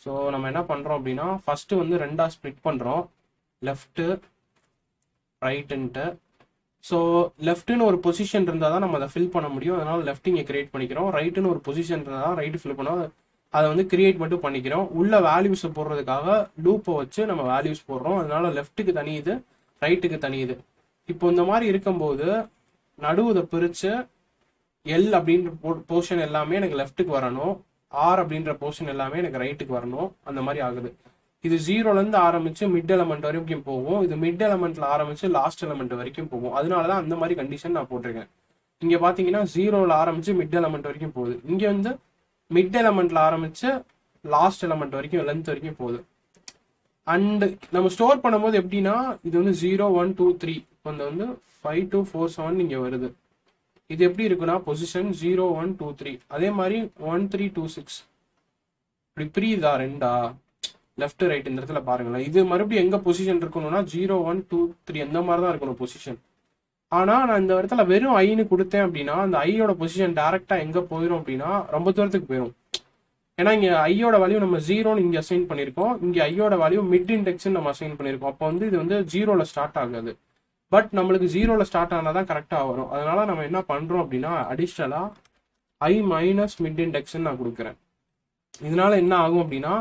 ஸோ நம்ம என்ன பண்ணுறோம் அப்படின்னா ஃபஸ்ட்டு வந்து ரெண்டாக ஸ்ப்ளிட் பண்ணுறோம் லெஃப்ட்டு ரைட்டுன்ட்டு ஸோ லெஃப்ட்டுன்னு ஒரு பொசிஷன் இருந்தால் தான் நம்ம அதை ஃபில் பண்ண முடியும். அதனால் லெஃப்ட் இங்கே கிரியேட் பண்ணிக்கிறோம். ரைட்டுன்னு ஒரு பொசிஷன் இருந்தால் தான் ரைட்டு ஃபில் பண்ணோம். அதை வந்து கிரியேட் மட்டும் பண்ணிக்கிறோம். உள்ள வேல்யூஸை போடுறதுக்காக லூப்பை வச்சு நம்ம வேல்யூஸ் போடுறோம். அதனால லெஃப்ட்டுக்கு தனி இது ரைட்டுக்கு தனி இது இப்போ இந்த மாதிரி இருக்கும்போது நடுவுதை பிரித்து எல் அப்படின்ற போர்ஷன் எல்லாமே எனக்கு லெஃப்ட்டுக்கு வரணும். ஆர் அப்படின்ற போர்ஷன் எல்லாமே எனக்கு ரைட்டுக்கு வரணும். அந்த மாதிரி ஆகுது. இது ஜீரோலேருந்து ஆரம்பித்து மிட் எலமெண்ட் வரைக்கும் போகும். இது மிட் எலமெண்ட்டில் ஆரம்பித்து லாஸ்ட் எலமெண்ட் வரைக்கும் போகும். அதனால தான் அந்த மாதிரி கண்டிஷன் நான் போட்டிருக்கேன். இங்கே பார்த்தீங்கன்னா ஜீரோவில் ஆரம்பித்து மிட் எலமெண்ட் வரைக்கும் போகுது. இங்கே வந்து மிட் எலமெண்ட்டில் ஆரம்பித்து லாஸ்ட் எலமெண்ட் வரைக்கும் லென்த் வரைக்கும் போகுது. அண்ட் நம்ம ஸ்டோர் பண்ணும்போது எப்படின்னா இது வந்து ஜீரோ ஒன் டூ த்ரீ இப்போ இந்த வந்து ஃபைவ் டூ ஃபோர் செவன் இங்கே வருது. இது எப்படி இருக்குன்னா position zero one two three அதே மாதிரி ஒன் த்ரீ டூ சிக்ஸ் இப்படி பிரியுதா ரெண்டா? லெஃப்ட் ரைட் இந்த இடத்துல பாருங்களேன். இது மறுபடியும் எங்க பொசிஷன் இருக்கணும்னா ஜீரோ ஒன் டூ த்ரீ அந்த மாதிரி தான் இருக்கணும் பொசிஷன் ஆனா நான் இந்த இடத்துல வெறும் ஐன்னு கொடுத்தேன் அப்படின்னா அந்த ஐயோட பொசிஷன் டைரக்டா எங்க போயிடும் அப்படின்னா ரொம்ப தூரத்துக்கு போயிடும் ஏன்னா இங்க ஐயோட வேல்யூ நம்ம ஜீரோன்னு இங்க அசைன் பண்ணிருக்கோம். இங்க ஐயோட வேல்யூ மிட் இண்டெக்ஸ் நம்ம அசைன் பண்ணிருக்கோம். அப்போ வந்து இது வந்து ஜீரோல ஸ்டார்ட் ஆகாது. பட் நம்மளுக்கு ஜீரோல ஸ்டார்ட் ஆனால் தான் கரெக்டா வரும். அதனால நம்ம என்ன பண்றோம் அப்படின்னா அடிஷ்னலா ஐ மைனஸ் மிட் இண்டெக்ஸ் நான் கொடுக்குறேன். இதனால என்ன ஆகும் அப்படின்னா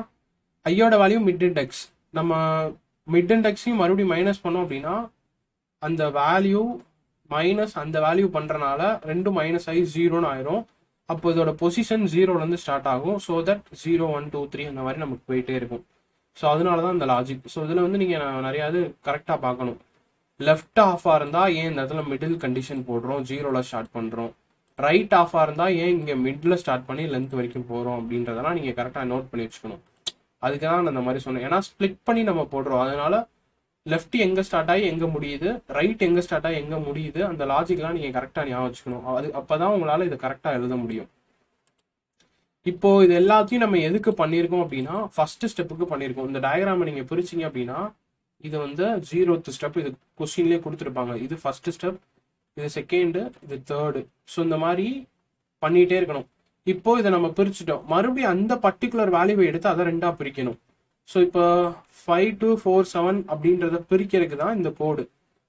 ஐயோட வேல்யூ மிட் இண்டெக்ஸ் நம்ம மிட் இண்டெக்ஸையும் மறுபடியும் மைனஸ் பண்ணோம் அப்படின்னா அந்த வேல்யூ மைனஸ் அந்த வேல்யூ பண்ணுறனால ரெண்டும் மைனஸ் ஆகி ஜீரோன்னு ஆயிரும். அப்போ இதோட பொசிஷன் ஜீரோலேருந்து ஸ்டார்ட் ஆகும். So that zero one two three அந்த மாதிரி நமக்கு போயிட்டே இருக்கும். ஸோ அதனால தான் இந்த லாஜிக் ஸோ இதில் வந்து நீங்கள் நிறையா இது கரெக்டாக பார்க்கணும். லெஃப்ட் ஆஃபாக இருந்தால் ஏன் இந்த இடத்துல மிடில் கண்டிஷன் போடுறோம்? ஜீரோவில் ஸ்டார்ட் பண்ணுறோம் ரைட் ஆஃபாக இருந்தால் ஏன் இங்கே மிடில் ஸ்டார்ட் பண்ணி லென்த் வரைக்கும் போகிறோம் அப்படின்றதெல்லாம் நீங்கள் கரெக்டாக நோட் பண்ணி வச்சுக்கணும். அதுக்கு தான் நான் அந்த மாதிரி சொன்னேன். ஏன்னா ஸ்ப்ளிட் பண்ணி நம்ம போடுறோம். அதனால லெஃப்ட் எங்க ஸ்டார்ட் ஆகி எங்க முடியுது? ரைட் எங்க ஸ்டார்ட் ஆகி எங்க முடியுது? அந்த லாஜிக்லாம் நீங்க கரெக்டா ஞாபகம் வச்சுக்கணும். அது அப்பதான் உங்களால இதை கரெக்டா எழுத முடியும். இப்போ இது எல்லாத்தையும் நம்ம எதுக்கு பண்ணியிருக்கோம் அப்படின்னா ஃபர்ஸ்ட் ஸ்டெப்புக்கு பண்ணியிருக்கோம். இந்த டயக்ராமை நீங்க பிரிச்சீங்க அப்படின்னா இது வந்து ஜீரோத்து ஸ்டெப் இது கொஸ்டின்லேயே கொடுத்துருப்பாங்க. இது ஃபர்ஸ்ட் ஸ்டெப் இது செகண்டு இது தேர்டு ஸோ இந்த மாதிரி பண்ணிட்டே இருக்கணும். இப்போ இதை நம்ம பிரிச்சுட்டோம். மறுபடியும் அந்த பர்டிகுலர் வேல்யூவை எடுத்து அதை ரெண்டா பிரிக்கணும். ஸோ இப்போ ஃபைவ் டூ ஃபோர் செவன் அப்படின்றத பிரிக்கிறதுக்கு தான் இந்த கோடு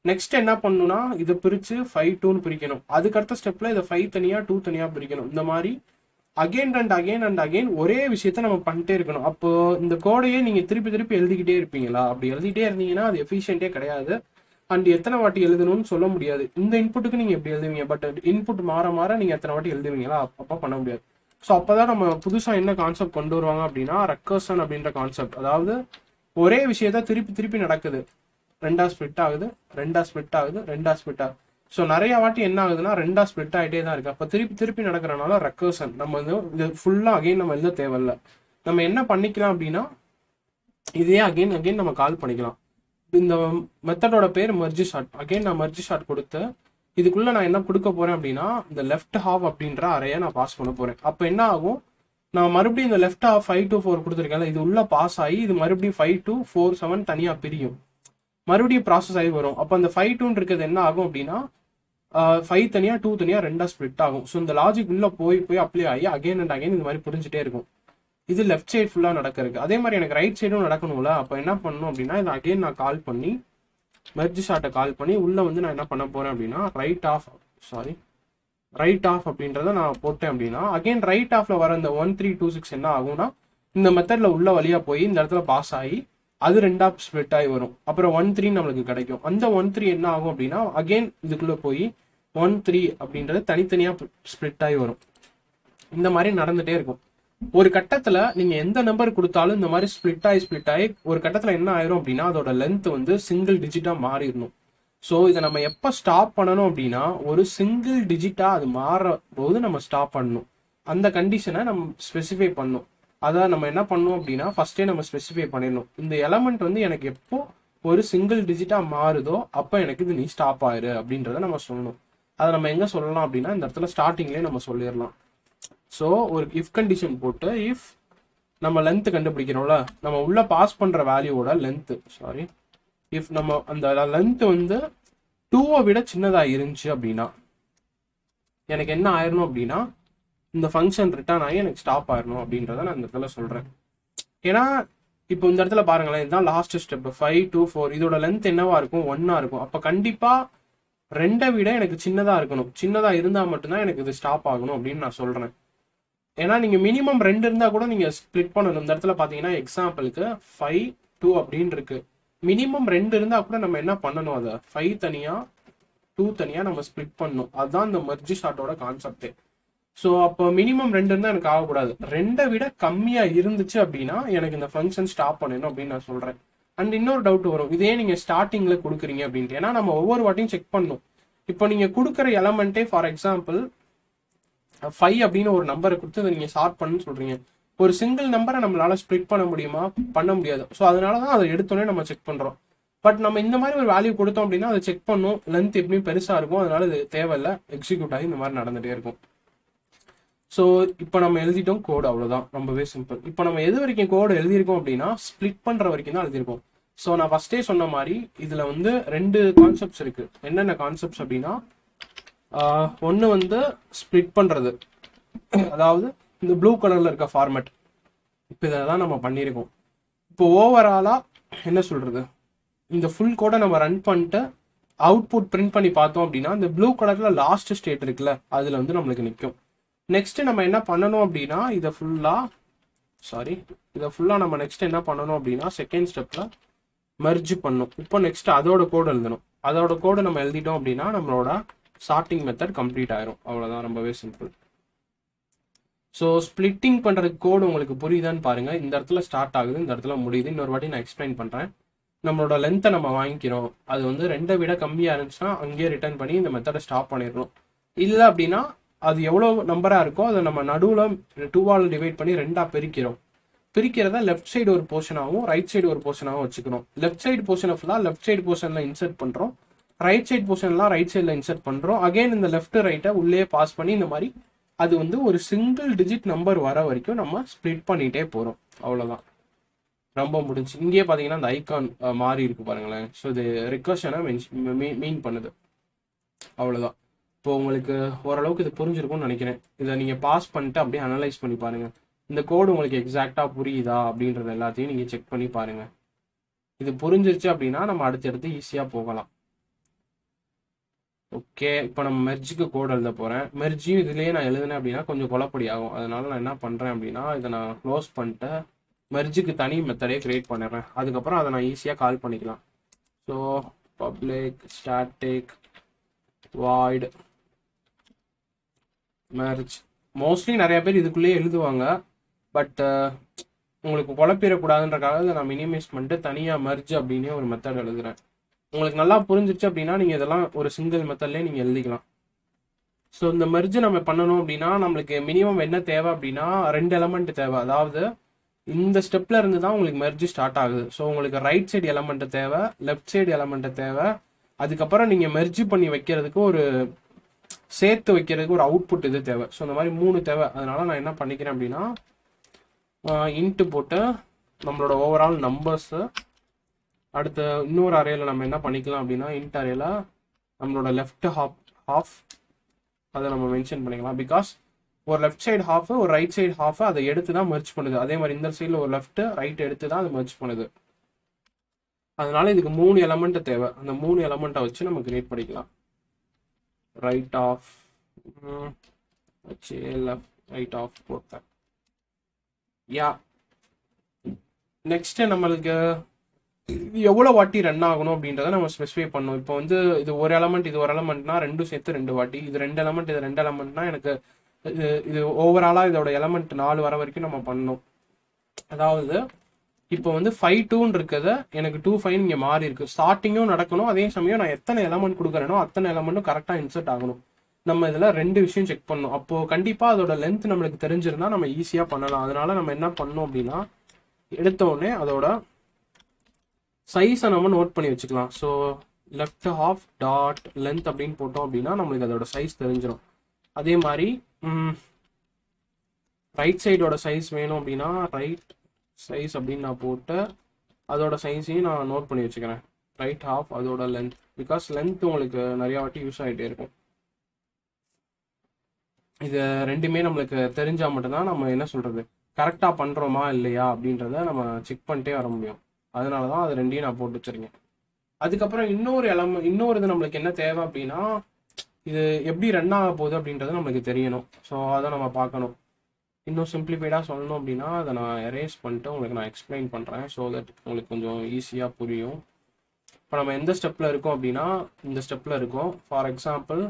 நெக்ஸ்ட் என்ன பண்ணணும்னா இதை பிரித்து ஃபைவ் டூன்னு பிரிக்கணும். அதுக்கடுத்த ஸ்டெப்பில் இதை ஃபைவ் தனியாக டூ தனியாக பிரிக்கணும். இந்த மாதிரி again and again and again ஒரே விஷயத்த நம்ம பண்ணிட்டே இருக்கணும். அப்போ இந்த கோடையே நீங்கள் திருப்பி திருப்பி எழுதிக்கிட்டே இருப்பீங்களா? அப்படி எழுதிட்டே இருந்தீங்கன்னா அது எஃபிஷியன்ட்டே கிடையாது. அண்ட் எத்தனை வாட்டி எழுதணும்னு சொல்ல முடியாது. இந்த இன்புட்டுக்கு நீங்கள் எப்படி எழுதுவீங்க? பட் இன்புட் மாற மாற நீங்கள் எத்தனை வாட்டி எழுதுவீங்களா? அப்பப்போ பண்ண முடியாது. ஸோ அப்பதான் நம்ம புதுசாக என்ன கான்செப்ட் கொண்டு வருவாங்க அப்படின்னா ரெக்கர்சன் அப்படின்ற கான்செப்ட் அதாவது ஒரே விஷயத்த திருப்பி திருப்பி நடக்குது. ரெண்டா ஸ்பிளிட் ஆகுது ரெண்டா ஸ்பிளிட் ஆகுது ரெண்டா ஸ்பிளிட் ஆகுது. ஸோ நிறைய வாட்டி என்ன ஆகுதுன்னா ரெண்டா ஸ்பிளிட் ஆகிட்டே தான் இருக்கு. அப்போ திருப்பி திருப்பி நடக்கிறனால ரெக்கர்சன் நம்ம வந்து இது ஃபுல்லாக அகைன் நம்ம எழுத தேவையில்ல. நம்ம என்ன பண்ணிக்கலாம் அப்படின்னா இதே அகைன் அகைன் நம்ம கால் பண்ணிக்கலாம். இந்த மெத்தடோட பேர் மர்ஜி ஷாட் அகைன் நான் மர்ஜி ஷாட் கொடுத்து இதுக்குள்ள நான் என்ன கொடுக்க போறேன் அப்படின்னா இந்த லெஃப்ட் ஹாஃப் அப்படின்ற அறையை நான் பாஸ் பண்ண போறேன். அப்போ என்ன ஆகும்? நான் மறுபடியும் இந்த left half five two four கொடுத்துருக்கேன் இது உள்ள பாஸ் ஆகி இது மறுபடியும் ஃபைவ் டு ஃபோர் செவன் தனியாக பிரியும். மறுபடியும் ப்ராசஸ் ஆகி வரும். அப்போ அந்த ஃபைவ் டூன் இருக்கிறது என்ன ஆகும் அப்படின்னா ஃபைவ் தனியாக டூ தனியாக ரெண்டாக ஸ்ப்ளிட் ஆகும். ஸோ இந்த லாஜிக் உள்ள போய் போய் அப்ளை ஆகி அகைன் அண்ட் அகைன் இந்த மாதிரி புரிஞ்சுட்டே இருக்கும். இது லெஃப்ட் சைடு ஃபுல்லாக நடக்கிறதுக்கு. அதே மாதிரி எனக்கு ரைட் சைடும் நடக்கணும்ல அப்போ என்ன பண்ணணும் அப்படின்னா இதை அகைன் நான் கால் பண்ணி மெர்ஜ் ஷாட்டை கால் பண்ணி உள்ளே வந்து நான் என்ன பண்ண போகிறேன் அப்படின்னா right of sorry right of அப்படின்றத நான் போட்டேன் அப்படின்னா அகைன் ரைட் ஆஃபில் வர இந்த ஒன் த்ரீ டூ சிக்ஸ் என்ன ஆகும்னா இந்த மெத்தடில் உள்ள வழியா போய் இந்த இடத்துல பாஸ் ஆகி அது ரெண்டாக ஸ்ப்ளிட் ஆகி வரும். அப்புறம் ஒன் த்ரீ நம்மளுக்கு கிடைக்கும். அந்த ஒன் த்ரீ என்ன ஆகும் அப்படின்னா அகைன் இதுக்குள்ளே போய் ஒன் த்ரீ அப்படின்றது தனித்தனியாக ஸ்ப்ளிட் ஆகி வரும். இந்த மாதிரி நடந்துட்டே இருக்கும். ஒரு கட்டத்துல நீங்க எந்த நம்பர் கொடுத்தாலும் இந்த மாதிரி ஸ்பிளிட் ஆகி ஸ்பிளிட் ஆகி ஒரு கட்டத்துல என்ன ஆயிரும் அப்படின்னா அதோட லென்த் வந்து சிங்கிள் டிஜிட்டா மாறிடணும். ஸோ இதை நம்ம எப்போ ஸ்டாப் பண்ணணும் அப்படின்னா ஒரு சிங்கிள் டிஜிட்டா அது மாற போது நம்ம ஸ்டாப் பண்ணணும். அந்த கண்டிஷனை நம்ம ஸ்பெசிஃபை பண்ணணும். அதை நம்ம என்ன பண்ணணும் அப்படின்னா ஃபர்ஸ்டே நம்ம ஸ்பெசிஃபை பண்ணிடணும். இந்த எலமெண்ட் வந்து எனக்கு எப்போ ஒரு சிங்கிள் டிஜிட்டா மாறுதோ அப்போ எனக்கு இது நீ ஸ்டாப் ஆயிரு அப்படின்றத நம்ம சொல்லணும். அதை நம்ம எங்க சொல்லலாம் அப்படின்னா இந்த இடத்துல ஸ்டார்டிங்லேயே நம்ம சொல்லிடலாம். ஸோ ஒரு இஃப் கண்டிஷன் போட்டு இஃப் நம்ம லென்த் கண்டுபிடிக்கிறோம்ல நம்ம உள்ளே பாஸ் பண்ணுற வேல்யூவோட லென்த் சாரி இஃப் நம்ம அந்த லென்த் வந்து டூவை விட சின்னதாக இருந்துச்சு அப்படின்னா எனக்கு என்ன ஆயிரணும் அப்படின்னா இந்த ஃபங்க்ஷன் ரிட்டர்ன் ஆகி எனக்கு ஸ்டாப் ஆயிரணும் அப்படின்றத நான் இந்த இடத்துல சொல்கிறேன் ஏன்னா இப்போ இந்த இடத்துல பாருங்களேன் இதுதான் last step five two four இதோட லென்த் என்னவா இருக்கும்? ஒன்னா இருக்கும். அப்போ கண்டிப்பாக ரெண்டை விட எனக்கு சின்னதாக இருக்கணும். சின்னதாக இருந்தால் மட்டும்தான் எனக்கு இது ஸ்டாப் ஆகணும் அப்படின்னு நான் சொல்கிறேன் ஏன்னா நீங்க மினிமம் ரெண்டு இருந்தா கூட நீங்க ஸ்ப்ளிட் பண்ணணும். இந்த இடத்துல பாத்தீங்கன்னா எக்ஸாம்பிளுக்கு ஃபைவ் டூ அப்படின்னு இருக்கு. மினிமம் ரெண்டு இருந்தா கூட நம்ம என்ன பண்ணணும் அதை? ஃபைவ் தனியா டூ தனியா நம்ம ஸ்ப்ளிட் பண்ணணும். அதுதான் இந்த மர்ஜி ஷாட்டோட கான்செப்டே ஸோ அப்போ மினிமம் ரெண்டு இருந்தால் எனக்கு ஆகக்கூடாது. ரெண்டை விட கம்மியாக இருந்துச்சு அப்படின்னா எனக்கு இந்த ஃபங்க்ஷன் ஸ்டாப் பண்ணணும் அப்படின்னு நான் சொல்கிறேன் அண்ட் இன்னொரு டவுட் வரும். இதே நீங்கள் ஸ்டார்டிங்கில் கொடுக்குறீங்க அப்படின்ட்டு. ஏன்னா நம்ம ஒவ்வொரு வாட்டியும் செக் பண்ணணும். இப்போ நீங்கள் கொடுக்குற எலமெண்ட்டே ஃபார் எக்ஸாம்பிள் ஃபைவ் அப்படின்னு ஒரு நம்பரை கொடுத்து நீங்க ஷார்ட் பண்ணுன்னு சொல்றீங்க. ஒரு சிங்கிள் நம்பரை நம்மளால ஸ்ப்ளிட் பண்ண முடியுமா? பண்ண முடியாது. ஸோ அதனால தான் அதை எடுத்தோடனே நம்ம செக் பண்றோம். பட் நம்ம இந்த மாதிரி ஒரு வேல்யூ கொடுத்தோம் அப்படின்னா அதை செக் பண்ணும். லென்த் எப்படியும் பெருசா இருக்கும். அதனால இது தேவையில்லை. எக்ஸிக்யூட் ஆகி இந்த மாதிரி நடந்துட்டே இருக்கும். ஸோ இப்போ நம்ம எழுதிட்டோம் கோடு அவ்வளோதான் ரொம்பவே சிம்பிள் இப்போ நம்ம எது வரைக்கும் கோடு எழுதியிருக்கோம் அப்படின்னா ஸ்ப்ளிட் பண்ற வரைக்கும் தான் எழுதியிருக்கோம். ஸோ நான் ஃபர்ஸ்டே சொன்ன மாதிரி இதுல வந்து ரெண்டு கான்செப்ட்ஸ் இருக்கு. என்னென்ன கான்செப்ட்ஸ் அப்படின்னா ஒன்று வந்து ஸ்ப்ளிட் பண்ணுறது அதாவது இந்த ப்ளூ கலரில் இருக்க ஃபார்மேட் இப்போ இதை தான் நம்ம பண்ணியிருக்கோம் இப்போ ஓவராலாக என்ன சொல்கிறது இந்த ஃபுல் கோடை நம்ம ரன் பண்ணிட்டு அவுட்புட் பிரிண்ட் பண்ணி பார்த்தோம் அப்படின்னா இந்த ப்ளூ கலரில் லாஸ்ட் ஸ்டேட் இருக்குல்ல அதில் வந்து நம்மளுக்கு நிற்கும் நெக்ஸ்ட்டு நம்ம என்ன பண்ணணும் அப்படின்னா இதை ஃபுல்லாக சாரி இதை ஃபுல்லாக நம்ம நெக்ஸ்ட் என்ன பண்ணணும் அப்படின்னா செகண்ட் ஸ்டெப்பில் மெர்ஜ் பண்ணும் இப்போ நெக்ஸ்ட் அதோட கோடு எழுதணும். அதோட கோடு நம்ம எழுதிட்டோம் அப்படின்னா நம்மளோட சார்ட்டிங் மெத்தட் கம்ப்ளீட் ஆயிரும். அவ்வளோதான் ரொம்பவே சிம்பிள் ஸோ ஸ்பிளிட்டிங் பண்ணுற கோடு உங்களுக்கு புரியுதான்னு பாருங்க. இந்த இடத்துல ஸ்டார்ட் ஆகுது இந்த இடத்துல முடியுது. இன்னொரு வாட்டி நான் எக்ஸ்பிளைன் பண்ணுறேன் நம்மளோட லென்த்தை நம்ம வாங்கிக்கிறோம். அது வந்து ரெண்டை விட கம்மியாக இருந்துச்சுன்னா அங்கேயே ரிட்டர்ன் பண்ணி இந்த மெத்தடை ஸ்டாப் பண்ணிடணும். இல்லை அப்படின்னா அது எவ்வளோ நம்பராக இருக்கோ அதை நம்ம நடுவில் டூவால் டிவைட் பண்ணி ரெண்டாக பிரிக்கிறோம். பிரிக்கிறத லெஃப்ட் சைடு ஒரு போர்ஷனாகவும் ரைட் சைடு ஒரு போர்ஷனாகவும் வச்சுக்கணும். லெஃப்ட் சைடு போர்ஷனை ஃபுல்லாக லெஃப்ட் சைடு போர்ஷனில் இன்சர்ட் பண்ணுறோம் ரைட் சைட் போர்ஷன்லாம் ரைட் சைடில் இன்சர்ட் பண்ணுறோம் அகைன் இந்த லெஃப்ட் ரைட்டை உள்ளே பாஸ் பண்ணி இந்த மாதிரி அது வந்து ஒரு சிங்கிள் டிஜிட் நம்பர் வர வரைக்கும் நம்ம ஸ்ப்ளிட் பண்ணிகிட்டே போகிறோம் அவ்வளோதான் ரொம்ப முடிஞ்சு. இங்கேயே பார்த்தீங்கன்னா அந்த ஐகான் மாறி இருக்கு பாருங்களேன். ஸோ இது ரிக்வஸ்டனை மீன் பண்ணுது. அவ்வளோதான் இப்போ உங்களுக்கு ஓரளவுக்கு இது புரிஞ்சிருக்கும்னு நினைக்கிறேன். இதை நீங்கள் பாஸ் பண்ணிட்டு அப்படியே அனலைஸ் பண்ணி பாருங்கள் இந்த கோடு உங்களுக்கு எக்ஸாக்டாக புரியுதா அப்படின்றது எல்லாத்தையும் நீங்கள் செக் பண்ணி பாருங்கள் இது புரிஞ்சிருச்சு அப்படின்னா நம்ம அடுத்தடுத்து ஈஸியாக போகலாம். ஓகே இப்போ நம்ம மெர்ஜுக்கு கோட் எழுத போகிறேன் மெர்ஜியும் இதுலேயே நான் எழுதினேன் அப்படின்னா கொஞ்சம் குழப்படி ஆகும். அதனால நான் என்ன பண்ணுறேன் அப்படின்னா இதை நான் க்ளோஸ் பண்ணிட்டு மெர்ஜுக்கு தனி மெத்தடே க்ரியேட் பண்ணிடுறேன். அதுக்கப்புறம் அதை நான் ஈஸியாக கால் பண்ணிக்கலாம். So public static void merge mostly நிறைய பேர் இதுக்குள்ளேயே எழுதுவாங்க. பட் உங்களுக்கு குழப்பிடக்கூடாதுன்றக்காக இதை நான் மினிமைஸ் பண்ணிட்டு தனியாக மெர்ஜ் அப்படின்னே ஒரு மெத்தட் எழுதுறேன். உங்களுக்கு நல்லா புரிஞ்சிருச்சு அப்படின்னா நீங்கள் இதெல்லாம் ஒரு சிங்கிள் மெத்தட்லேயே நீங்கள் எழுதிக்கலாம். ஸோ இந்த மெர்ஜ் நம்ம பண்ணணும் அப்படின்னா நம்மளுக்கு மினிமம் என்ன தேவை அப்படின்னா ரெண்டு எலமெண்ட் தேவை. அதாவது இந்த ஸ்டெப்ல இருந்து தான் உங்களுக்கு மெர்ஜ் ஸ்டார்ட் ஆகுது. ஸோ உங்களுக்கு ரைட் சைடு எலமெண்ட் தேவை லெஃப்ட் சைடு எலமெண்ட் தேவை. அதுக்கப்புறம் நீங்கள் மெர்ஜ் பண்ணி வைக்கிறதுக்கு ஒரு சேர்த்து வைக்கிறதுக்கு ஒரு அவுட்புட் இது தேவை. ஸோ இந்த மாதிரி மூணு தேவை. அதனால நான் என்ன பண்ணிக்கிறேன் அப்படின்னா இன்ட்டு போட்டு நம்மளோட ஓவரால் நம்பர்ஸு அடுத்த இன்னொரு அறையில் நம்ம என்ன பண்ணிக்கலாம் அப்படின்னா இன்ட் அறையில் நம்மளோட லெஃப்ட் ஹாஃப் ஹாஃப் அதை நம்ம மென்ஷன் பண்ணிக்கலாம். பிகாஸ் ஒரு லெஃப்ட் சைடு ஹாஃப் ஒரு ரைட் சைடு ஹாஃப் அதை எடுத்து தான் மெர்ச் பண்ணுது. அதே மாதிரி இந்த சைடில் ஒரு லெஃப்ட் ரைட் எடுத்து தான் அது மெர்ச் பண்ணுது. அதனால இதுக்கு மூணு எலமெண்ட் தேவை. அந்த மூணு எலமெண்ட்டை வச்சு நம்ம கிரியேட் பண்ணிக்கலாம். ரைட் ஆஃப் வச்சு லெஃப்ட் ரைட் ஆஃப் போட்டேன். யா நெக்ஸ்ட் நம்மளுக்கு இது எவ்வளோ வாட்டி ரன் ஆகணும் அப்படின்றத நம்ம ஸ்பெசிஃபை பண்ணணும் இப்போ வந்து இது ஒரு எலமெண்ட் இது ஒரு எலமெண்ட்னா ரெண்டும் சேர்த்து ரெண்டு வாட்டி. இது ரெண்டு எலமெண்ட் இது ரெண்டு எலமெண்ட்னா எனக்கு இது இது ஓவராலாக இதோட எலமெண்ட் நாலு வர வரைக்கும் நம்ம பண்ணணும் அதாவது இப்போ வந்து ஃபைவ் டூன்னு இருக்கிறத எனக்கு டூ ஃபைவ் இங்கே மாறி இருக்கு. ஸ்டார்டிங்கும் நடக்கணும் அதே சமயம் நான் எத்தனை எலமெண்ட் கொடுக்குறேனோ அத்தனை எலமெண்ட்டும் கரெக்டாக இன்சர்ட் ஆகணும். நம்ம இதில் ரெண்டு விஷயம் செக் பண்ணணும் அப்போது கண்டிப்பாக அதோட லென்த் நம்மளுக்கு தெரிஞ்சிருந்தா நம்ம ஈஸியாக பண்ணலாம். அதனால நம்ம என்ன பண்ணோம் அப்படின்னா எடுத்த உடனே அதோட சைஸை நம்ம நோட் பண்ணி வச்சுக்கலாம். So left half dot length அப்படின்னு போட்டோம் அப்படின்னா நம்மளுக்கு அதோட சைஸ் தெரிஞ்சிடும் அதே மாதிரி ரைட் சைடோட சைஸ் வேணும் அப்படின்னா ரைட் சைஸ் அப்படின்னு நான் போட்டு அதோட சைஸையும் நான் நோட் பண்ணி வச்சுக்கிறேன். ரைட் ஹாஃப் அதோட லென்த் பிகாஸ் லென்த் உங்களுக்கு நிறையா வாட்டி யூஸ் ஆகிட்டே இருக்கும். இது ரெண்டுமே நம்மளுக்கு தெரிஞ்சால் மட்டும்தான் நம்ம என்ன சொல்கிறது கரெக்டாக பண்ணுறோமா இல்லையா அப்படின்றத நம்ம செக் பண்ணிட்டே வர முடியும். அதனால தான் அது ரெண்டையும் நான் போட்டு வச்சிருக்கேன். அதுக்கப்புறம் இன்னொரு இளம் இன்னொரு இது நம்மளுக்கு என்ன தேவை அப்படின்னா இது எப்படி ரன் ஆக போகுது அப்படின்றது நம்மளுக்கு தெரியணும். ஸோ அதை நம்ம பார்க்கணும். இன்னும் சிம்பிளிஃபைடாக சொல்லணும் அப்படின்னா அதை நான் எரேஸ் பண்ணிட்டு உங்களுக்கு நான் எக்ஸ்பிளைன் பண்ணுறேன் ஸோ தட் உங்களுக்கு கொஞ்சம் ஈஸியாக புரியும். இப்போ நம்ம எந்த ஸ்டெப்பில் இருக்கோம் அப்படின்னா இந்த ஸ்டெப்பில் இருக்கோம். ஃபார் எக்ஸாம்பிள்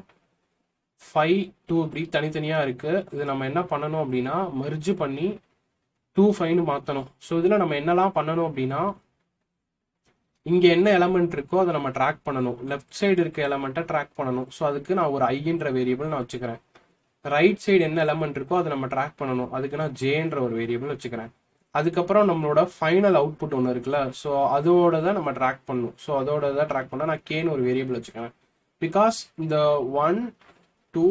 ஃபைவ் டூ இப்படி தனித்தனியாக இருக்குது இது நம்ம என்ன பண்ணணும் அப்படின்னா மெர்ஜ் பண்ணி டூ ஃபைவ்னு மாற்றணும் ஸோ இதில் நம்ம என்னெல்லாம் பண்ணணும் அப்படின்னா இங்கே என்ன எலமெண்ட் இருக்கோ அதை நம்ம ட்ராக் பண்ணணும். லெஃப்ட் சைடு இருக்க எலமெண்ட்டை ட்ராக் பண்ணணும். ஸோ அதுக்கு நான் ஒரு ஐன்ற வேரியபிள் நான் வச்சுக்கிறேன். ரைட் சைடு என்ன எலமெண்ட் இருக்கோ அதை நம்ம ட்ராக் பண்ணணும். அதுக்கு நான் ஜேன்ற ஒரு வேரியபிள் வச்சுக்கிறேன். அதுக்கப்புறம் நம்மளோட ஃபைனல் அவுட்புட் ஒன்று இருக்குல்ல ஸோ அதோட தான் நம்ம ட்ராக் பண்ணணும். ஸோ அதோட தான் ட்ராக் பண்ண நான் கேன்னு ஒரு வேரியபிள் வச்சுக்கிறேன். பிகாஸ் இந்த ஒன் டூ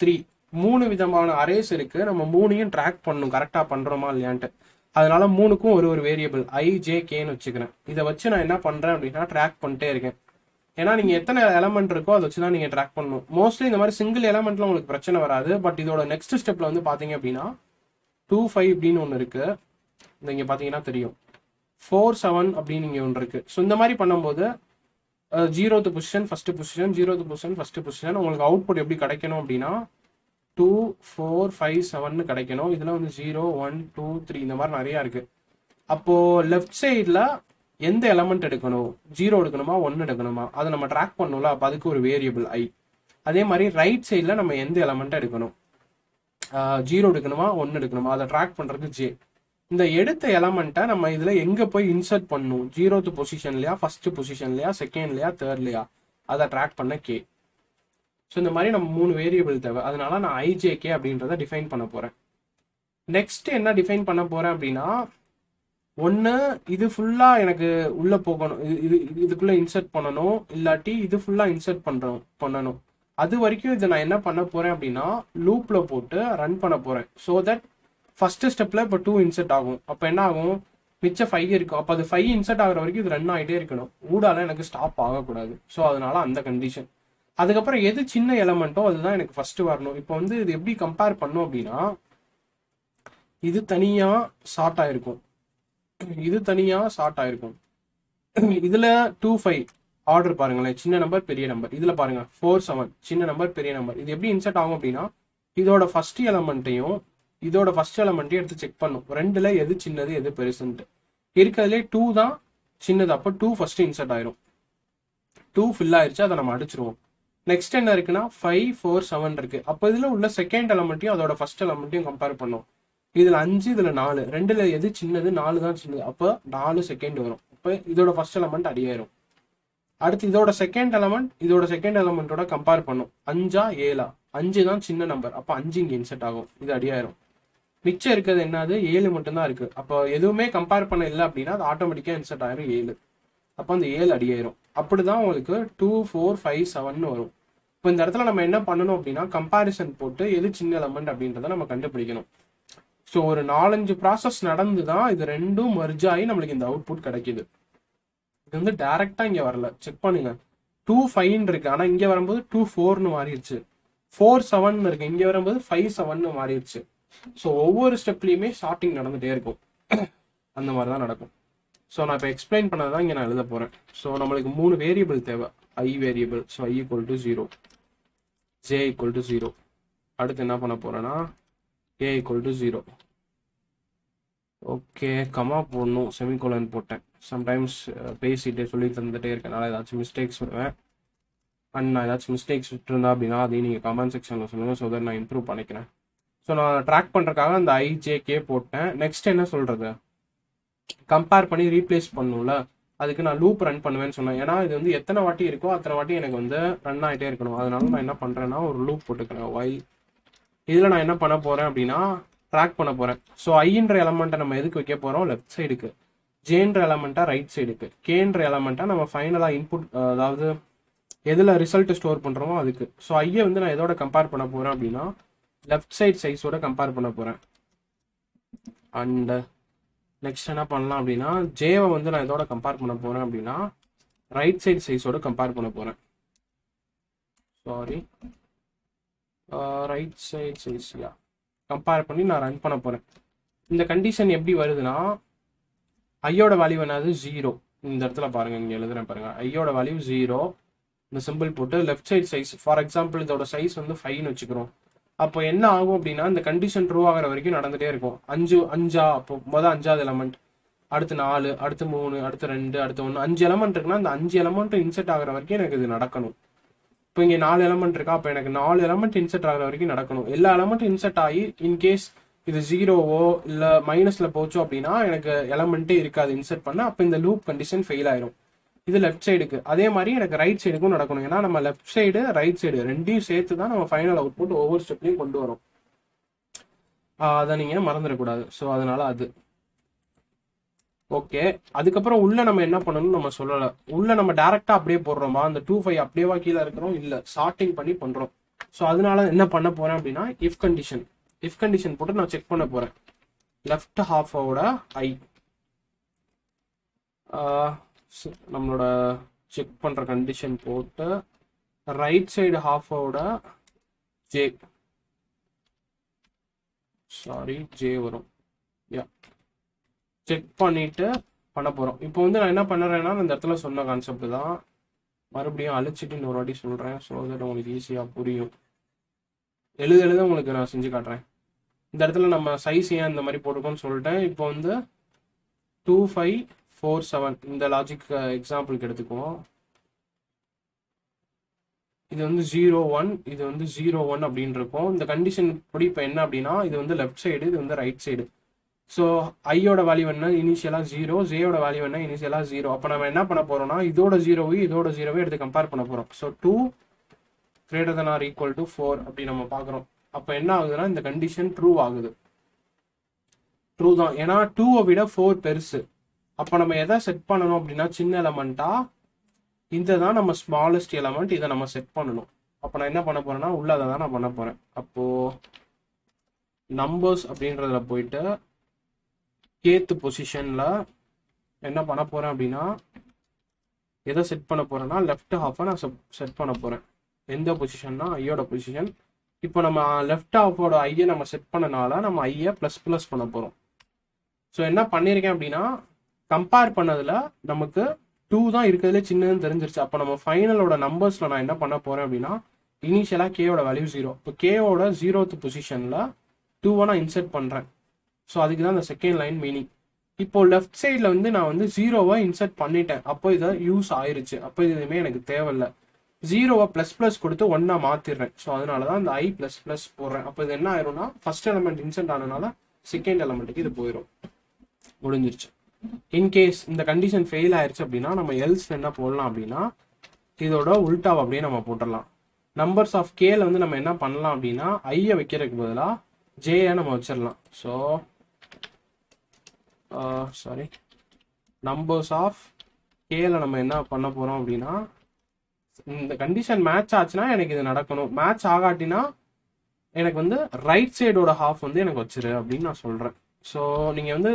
த்ரீ மூணு விதமான அரேஸ் இருக்குது நம்ம மூணையும் ட்ராக் பண்ணணும். கரெக்டாக பண்ணுறோமா இல்லையான்ட்டு. அதனால மூணுக்கும் ஒரு ஒரு வேரியபிள் ஐ ஜே கேன்னு வச்சுக்கிறேன். இதை வச்சு நான் என்ன பண்ணுறேன் அப்படின்னா ட்ராக் பண்ணிட்டே இருக்கேன். ஏன்னா நீங்கள் எத்தனை எலமெண்ட் இருக்கோ அதை வச்சு தான் நீங்கள் ட்ராக் பண்ணணும். மோஸ்ட்லி இந்த மாதிரி சிங்கிள் எலமெண்ட்ல உங்களுக்கு பிரச்சனை வராது. பட் இதோட நெக்ஸ்ட் ஸ்டெப்ல வந்து பாத்தீங்க அப்படின்னா டூ ஃபைவ் அப்படின்னு ஒன்று இருக்கு. இந்த இங்க பார்த்தீங்கன்னா தெரியும். ஃபோர் செவன் அப்படின்னு இங்கே ஒன்று இருக்கு. ஸோ இந்த மாதிரி பண்ணும்போது zeroth position first position zeroth position first position உங்களுக்கு அவுட்புட் எப்படி கிடைக்கணும் அப்படின்னா டூ ஃபோர் ஃபைவ் செவன் கிடைக்கணும். இதில் வந்து ஜீரோ ஒன் டூ த்ரீ இந்த மாதிரி நிறையா இருக்குது அப்போது லெஃப்ட் சைடில் எந்த எலமெண்ட் எடுக்கணும்? ஜீரோ எடுக்கணுமா? ஒன்று எடுக்கணுமா? அதை நம்ம ட்ராக் பண்ணணும்ல அப்போ அதுக்கு ஒரு வேரியபிள் ஐ அதே மாதிரி ரைட் சைடில் நம்ம எந்த எலமெண்ட் எடுக்கணும்? ஜீரோ எடுக்கணுமா? ஒன்று எடுக்கணுமா? அதை ட்ராக் பண்ணுறதுக்கு ஜே இந்த எடுத்த எலமெண்ட்டை நம்ம இதில் எங்கே போய் இன்சர்ட் பண்ணணும்? ஜீரோத்து பொசிஷன்லையா ஃபஸ்ட்டு பொசிஷன்லையா செகண்ட்லையா தேர்ட்லையா அதை ட்ராக் பண்ண கே ஸோ இந்த மாதிரி நம்ம மூணு வேரியபிள் தேவை. அதனால நான் ஐஜேகே அப்படின்றத டிஃபைன் பண்ண போகிறேன் நெக்ஸ்ட் என்ன டிஃபைன் பண்ண போகிறேன் அப்படின்னா ஒன்று இது ஃபுல்லாக எனக்கு உள்ளே போகணும். இது இது இதுக்குள்ளே இன்சர்ட் பண்ணணும். இல்லாட்டி இது ஃபுல்லாக இன்சர்ட் பண்ணுறோம் பண்ணணும். அது வரைக்கும் இதை நான் என்ன பண்ண போகிறேன் அப்படின்னா லூப்பில் போட்டு ரன் பண்ண போகிறேன் ஸோ தட் ஃபஸ்ட்டு ஸ்டெப்பில் இப்போ டூ இன்சர்ட் ஆகும். அப்போ என்ன ஆகும்? மிச்சம் ஃபைவ் இருக்கும் அப்போ அது ஃபைவ் இன்சர்ட் ஆகிற வரைக்கும் இது ரன் ஆகிட்டே இருக்கணும். ஊடால எனக்கு ஸ்டாப் ஆகக்கூடாது. ஸோ அதனால அந்த கண்டிஷன் அதுக்கப்புறம் எது சின்ன எலமெண்ட்டோ அதுதான் எனக்கு ஃபர்ஸ்ட் வரணும். இப்போ வந்து இது எப்படி கம்பேர் பண்ணும் அப்படின்னா இது தனியா ஷார்ட் ஆயிருக்கும். இது தனியா ஷார்ட் ஆயிருக்கும். இதுல டூ ஃபைவ் ஆர்டர் பாருங்களேன். சின்ன நம்பர் பெரிய நம்பர் இதுல பாருங்க ஃபோர் செவன் சின்ன நம்பர் பெரிய நம்பர் இது எப்படி இன்சர்ட் ஆகும் அப்படின்னா இதோட ஃபர்ஸ்ட் எலமெண்ட்டையும் இதோட ஃபர்ஸ்ட் எலமெண்ட்டையும் எடுத்து செக் பண்ணும். ரெண்டுல எது சின்னது எது பெருசுன்ட்டு. இருக்கிறதுலே டூ தான் சின்னது. அப்போ டூ ஃபர்ஸ்ட் இன்சர்ட் ஆயிரும். டூ ஃபில் ஆயிடுச்சு அதை நம்ம அடிச்சிருவோம். நெக்ஸ்ட் என்ன இருக்குன்னா ஃபைவ் ஃபோர் செவன் இருக்கு. அப்போ இதில் உள்ள செகண்ட் எலமெண்ட்டையும் அதோட ஃபர்ஸ்ட் எலமெண்ட்டையும் கம்பேர் பண்ணோம். இதில் அஞ்சு இதில் நாலு. ரெண்டில் எது சின்னது? நாலு தான் சின்னது. அப்போ நாலு செகண்ட் வரும். அப்போ இதோட ஃபர்ஸ்ட் எலமெண்ட் அடியாயிரும். அடுத்து இதோட செகண்ட் எலமெண்ட் இதோட செகண்ட் எலமெண்ட்டோட கம்பேர் பண்ணும். அஞ்சா ஏழா? அஞ்சு தான் சின்ன நம்பர் அப்போ அஞ்சு இங்கே இன்செர்ட் ஆகும். இது அடியாயிரும். மிச்சம் இருக்கிறது என்னது? ஏழு மட்டும்தான் இருக்குது அப்போ எதுவுமே கம்பேர் பண்ண இல்லை அப்படின்னா அது ஆட்டோமேட்டிக்காக இன்செர்ட் ஆயிரும் ஏழு. அப்போ அந்த ஏழு அடி ஆயிரும். அப்படி தான் உங்களுக்கு டூ ஃபோர் ஃபைவ் செவன் வரும். இப்போ இந்த இடத்துல நம்ம என்ன பண்ணணும் அப்படின்னா கம்பாரிசன் போட்டு எது சின்ன எலமெண்ட் அப்படின்றத நம்ம கண்டுபிடிக்கணும். ஸோ ஒரு நாலஞ்சு ப்ராசஸ் நடந்து தான் இது ரெண்டும் மர்ஜ் ஆகி நம்மளுக்கு இந்த அவுட்புட் கிடைக்குது. இது வந்து டேரெக்டாக இங்கே வரல. செக் பண்ணுங்க. டூ ஃபைவ்னு இருக்கு. ஆனால் இங்கே வரும்போது டூ ஃபோர்னு மாறிடுச்சு. ஃபோர் செவன் இருக்கு. இங்கே வரும்போது ஃபைவ் செவன் மாறிடுச்சு. ஸோ ஒவ்வொரு ஸ்டெப்லையுமே ஷார்ட்டிங் நடந்துகிட்டே இருக்கும். (coughs) அந்த மாதிரி தான் நடக்கும். ஸோ நான் இப்போ எக்ஸ்பிளைன் பண்ணதை தான் இங்கே நான் எழுத போகிறேன் ஸோ நம்மளுக்கு மூணு வேரியபிள் தேவை. I variable so I equal to zero J equal to zero அடுத்து என்ன பண்ண போகிறேன்னா A equal to zero okay comma போடணும் செமிகோலன் போட்டேன். சம்டைம்ஸ் பேசிட்டு சொல்லி தந்துகிட்டே இருக்கனால ஏதாச்சும் மிஸ்டேக்ஸ் விடுவேன். அண்ட் நான் ஏதாச்சும் மிஸ்டேக்ஸ் விட்டுருந்தா அப்படின்னா அதையும் நீங்கள் கமெண்ட் செக்ஷனில் சொல்லுங்கள் ஸோ தட் நான் இம்ப்ரூவ் பண்ணிக்கிறேன். ஸோ நான் ட்ராக் பண்ணுறதுக்காக அந்த ஐஜேகே போட்டேன். நெக்ஸ்ட் என்ன சொல்கிறது கம்பேர் பண்ணி ரீப்ளேஸ் பண்ணும்ல அதுக்கு நான் லூப் ரன் பண்ணுவேன்னு சொன்னேன். ஏன்னா இது வந்து எத்தனை வாட்டி இருக்கோ அத்தனை வாட்டி எனக்கு வந்து ரன் ஆகிட்டே இருக்கணும். அதனால நான் என்ன பண்ணுறேன்னா ஒரு லூப் போட்டுக்கிறேன். ஒய் இதில் நான் என்ன பண்ண போகிறேன் அப்படின்னா ட்ராக் பண்ண போகிறேன் ஸோ ஐன்ற எலமெண்ட்டை நம்ம எதுக்கு வைக்க போகிறோம் லெஃப்ட் சைடுக்கு ஜேன்ற எலமெண்ட்டாக ரைட் சைடுக்கு கேன்ற எலமெண்ட்டாக நம்ம ஃபைனலாக இன்புட் அதாவது எதில் ரிசல்ட் ஸ்டோர் பண்ணுறோமோ அதுக்கு. ஸோ ஐயை வந்து நான் எதோட கம்பேர் பண்ண போகிறேன் அப்படின்னா லெஃப்ட் சைட் சைஸோட கம்பேர் பண்ண போகிறேன் அண்ட் நெக்ஸ்ட் என்ன பண்ணலாம் அப்படின்னா ஜேவை வந்து நான் இதோட கம்பேர் பண்ண போகிறேன் அப்படின்னா ரைட் சைடு சைஸோட கம்பேர் பண்ண போகிறேன் sorry right side size yeah? Compare பண்ணி நான் ரன் பண்ண போகிறேன் இந்த கண்டிஷன் எப்படி வருதுன்னா ஐயோட வேல்யூ என்னது? ஜீரோ இந்த இடத்துல பாருங்கள் இங்கே எழுதுறேன் பாருங்கள் ஐயோட வேல்யூ ஜீரோ இந்த சிம்பிள் போட்டு left side size for example இதோட சைஸ் வந்து ஃபைவ்னு வச்சுக்கிறோம். அப்போ என்ன ஆகும் அப்படின்னா இந்த கண்டிஷன் ட்ரூ ஆகிற வரைக்கும் நடந்துகிட்டே இருக்கும். அஞ்சு அஞ்சா அப்போ மொதல் அஞ்சாவது எலமெண்ட் அடுத்து நாலு அடுத்து மூணு அடுத்து ரெண்டு அடுத்து ஒன்று அஞ்சு எலமெண்ட் இருக்குன்னா அந்த அஞ்சு எலமெண்ட் இன்செர்ட் ஆகிற வரைக்கும் எனக்கு இது நடக்கணும். இப்போ இங்கே நாலு எலமெண்ட் இருக்கா? அப்போ எனக்கு நாலு எலமெண்ட் இன்செர்ட் ஆகிற வரைக்கும் நடக்கணும். எல்லா எலமெண்ட்டும் இன்செர்ட் ஆகி இன்கேஸ் இது ஜீரோவோ இல்லை மைனஸில் போச்சோ அப்படின்னா எனக்கு எலமெண்ட்டே இருக்காது. இன்செர்ட் பண்ண அப்போ இந்த லூப் கண்டிஷன் ஃபெயில் ஆயிரும். இது லெஃப்ட் சைடுக்கு அதே மாதிரி எனக்கு ரைட் சைடுக்கும் நடக்கணும். ஏன்னா நம்ம லெஃப்ட் சைடு ரைட் சைடு ரெண்டையும் சேர்த்து தான் நம்ம ஃபைனல் அவுட்புட் ஒவ்வொரு ஸ்டெப்லையும் கொண்டு வரோம். அதை நீங்கள் மறந்துடக்கூடாது? ஸோ அதனால அது. ஓகே அதுக்கப்புறம் உள்ள நம்ம என்ன பண்ணணும்னு நம்ம சொல்லலை. உள்ள நம்ம டேரெக்டாக அப்படியே போடுறோமா? அந்த டூ ஃபைவ் அப்படியேவா கீழே இருக்கிறோம்? இல்லை சார்ட்டிங் பண்ணி பண்ணுறோம் ஸோ அதனால என்ன பண்ண போகிறேன் அப்படின்னா இஃப் கண்டிஷன் இஃப் கண்டிஷன் போட்டு நான் செக் பண்ண போகிறேன் லெஃப்ட் ஹாஃபோட ஐ நம்மளோட செக் பண்ணுற கண்டிஷன் போட்டு ரைட் சைடு ஹாஃபோட ஜே சாரி ஜே வரும். யா செக் பண்ணிட்டு பண்ண போகிறோம் இப்போ வந்து நான் என்ன பண்ணுறேன்னா இந்த இடத்துல சொன்ன கான்செப்ட் தான். மறுபடியும் அழிச்சிட்டு இன்னொரு வாட்டி சொல்கிறேன் ஸோ தட் உங்களுக்கு ஈஸியாக புரியும். எழுத எழுத உங்களுக்கு நான் செஞ்சு காட்டுறேன். இந்த இடத்துல நம்ம சைஸ் ஏன் இந்த மாதிரி போட்டுக்கோன்னு சொல்லிட்டேன். இப்போ வந்து டூ ஃபைவ் ஃபோர் செவன் இந்த லாஜிக் எக்ஸாம்பிளுக்கு uh, எடுத்துக்குவோம். இது வந்து ஜீரோ ஒன் இது வந்து ஜீரோ ஒன் அப்படின்னு இருக்கும் இந்த கண்டிஷன் படி இப்போ என்ன அப்படின்னா இது வந்து லெஃப்ட் சைடு இது வந்து ரைட் சைடு ஸோ ஐயோட வேல்யூ என்ன? இனிஷியலாக ஜீரோ ஜேயோட வேல்யூ என்ன? இனிஷியலாக ஜீரோ அப்போ நம்ம என்ன பண்ண போகிறோம்னா இதோட ஜீரோவையும் இதோட ஜீரோவையும் எடுத்து கம்பேர் பண்ண போகிறோம் so two greater than or equal to four அப்படி நம்ம பார்க்குறோம். அப்போ என்ன ஆகுதுன்னா இந்த கண்டிஷன் ட்ரூ ஆகுது. ட்ரூ தான். ஏன்னா டூவை விட ஃபோர் பெருசு. அப்போ நம்ம எதை செட் பண்ணணும் அப்படின்னா சின்ன எலமெண்ட்டா இந்த தான் நம்ம ஸ்மாலஸ்ட் எலமெண்ட் இதை நம்ம செட் பண்ணணும். அப்போ நான் என்ன பண்ண போறேன்னா உள்ள அதை தான் நான் பண்ண போறேன். அப்போ நம்பர்ஸ் அப்படின்றதுல போயிட்டு கேத்து பொசிஷன்ல என்ன பண்ண போறேன் அப்படின்னா எதை செட் பண்ண போறேன்னா லெஃப்ட் ஹாஃபை நான் செட் பண்ண போறேன். எந்த பொசிஷன்னா ஐயோட பொசிஷன் இப்போ நம்ம லெஃப்ட் ஹாஃபோட ஐயை நம்ம செட் பண்ணனால நம்ம ஐயை ப்ளஸ் ப்ளஸ் பண்ண போறோம். ஸோ என்ன பண்ணியிருக்கேன் அப்படின்னா கம்பேர் பண்ணதுல நமக்கு டூ தான் இருக்கிறதுல சின்னதுன்னு தெரிஞ்சிருச்சு. அப்போ நம்ம ஃபைனலோட நம்பர்ஸ்ல நான் என்ன பண்ண போறேன் அப்படின்னா இனிஷியலாக கேவோட வேல்யூ ஜீரோ இப்போ கேவோட ஜீரோத்து பொசிஷன்ல டூவை நான் இன்செர்ட் பண்றேன். ஸோ அதுக்கு தான் இந்த செகண்ட் லைன் மீனிங் இப்போ லெஃப்ட் சைடில் வந்து நான் வந்து ஜீரோவை இன்சர்ட் பண்ணிட்டேன். அப்போ இதை யூஸ் ஆயிருச்சு. அப்போ இது எதுவுமே எனக்கு தேவையில்ல. ஜீரோவை ப்ளஸ் ப்ளஸ் கொடுத்து ஒன்னாக மாற்றிடுறேன் ஸோ அதனால தான் இந்த ஐ ப்ளஸ் ப்ளஸ் போடுறேன். அப்போ இது என்ன ஆயிரும்னா ஃபர்ஸ்ட் எலமெண்ட் இன்சென்ட் ஆனதுனால செகண்ட் எலமெண்ட்டுக்கு இது போயிடும் முடிஞ்சிருச்சு. இன்கேஸ் இந்த கண்டிஷன் ஃபெயில் ஆயிடுச்சு அப்படின்னா நம்ம எல்ஸ் என்ன போடலாம் அப்படின்னா இதோட உல்டாவை அப்படியே நம்ம போட்டுடலாம். நம்பர்ஸ் ஆஃப் கேல வந்து நம்ம என்ன பண்ணலாம் அப்படின்னா ஐயை வைக்கிறதுக்கு பதிலாக ஜேயை நம்ம வச்சிடலாம். ஸோ சாரி நம்பர்ஸ் ஆஃப் கேல நம்ம என்ன பண்ண போகிறோம் அப்படின்னா இந்த கண்டிஷன் மேட்ச் ஆச்சுன்னா எனக்கு இது நடக்கணும். மேட்ச் ஆகாட்டினா எனக்கு வந்து ரைட் சைடோட ஹாஃப் வந்து எனக்கு வச்சிரு அப்படின்னு நான் சொல்கிறேன் ஸோ நீங்கள் வந்து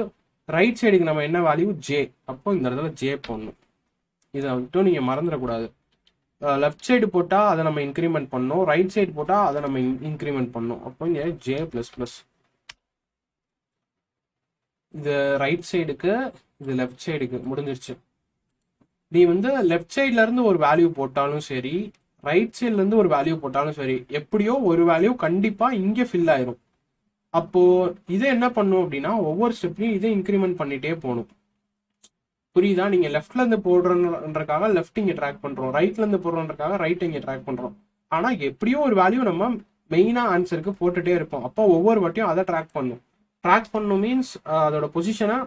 ரைட் சைடுக்கு நம்ம என்ன வேல்யூ ஜே அப்போ இந்த இடத்துல ஜே போடணும். இதை மட்டும் நீங்கள் மறந்துடக்கூடாது. லெஃப்ட் சைடு போட்டால் அதை நம்ம இன்க்ரிமெண்ட் பண்ணோம் ரைட் சைடு போட்டால் அதை நம்ம இன்க்ரிமெண்ட் பண்ணோம் அப்போ இங்கே ஜே ப்ளஸ் ப்ளஸ் இது ரைட் சைடுக்கு இது லெஃப்ட் சைடுக்கு முடிஞ்சிருச்சு. நீ வந்து லெஃப்ட் சைட்ல இருந்து ஒரு வேல்யூ போட்டாலும் சரி ரைட் சைட்ல இருந்து ஒரு வேல்யூ போட்டாலும் சரி எப்படியோ ஒரு வேல்யூ கண்டிப்பா இங்கே ஃபில் ஆயிரும். அப்போ இதை என்ன பண்ணும் அப்படின்னா ஒவ்வொரு ஸ்டெப்லையும் இதை இன்க்ரிமெண்ட் பண்ணிட்டே போகணும். புரியுதா? நீங்க லெஃப்ட்ல இருந்து போடுறன்றக்காக லெஃப்ட் இங்க ட்ராக் பண்றோம். ரைட்ல இருந்து போடுறன்றக்காக ரைட் இங்க ட்ராக் பண்றோம். ஆனா எப்படியோ ஒரு வேல்யூ நம்ம மெயினா ஆன்சருக்கு போட்டுட்டே இருப்போம். அப்போ ஒவ்வொரு வாட்டியும் அதை ட்ராக் பண்ணும். ட்ராக் பண்ணும் மீன்ஸ் அதோட பொசிஷனை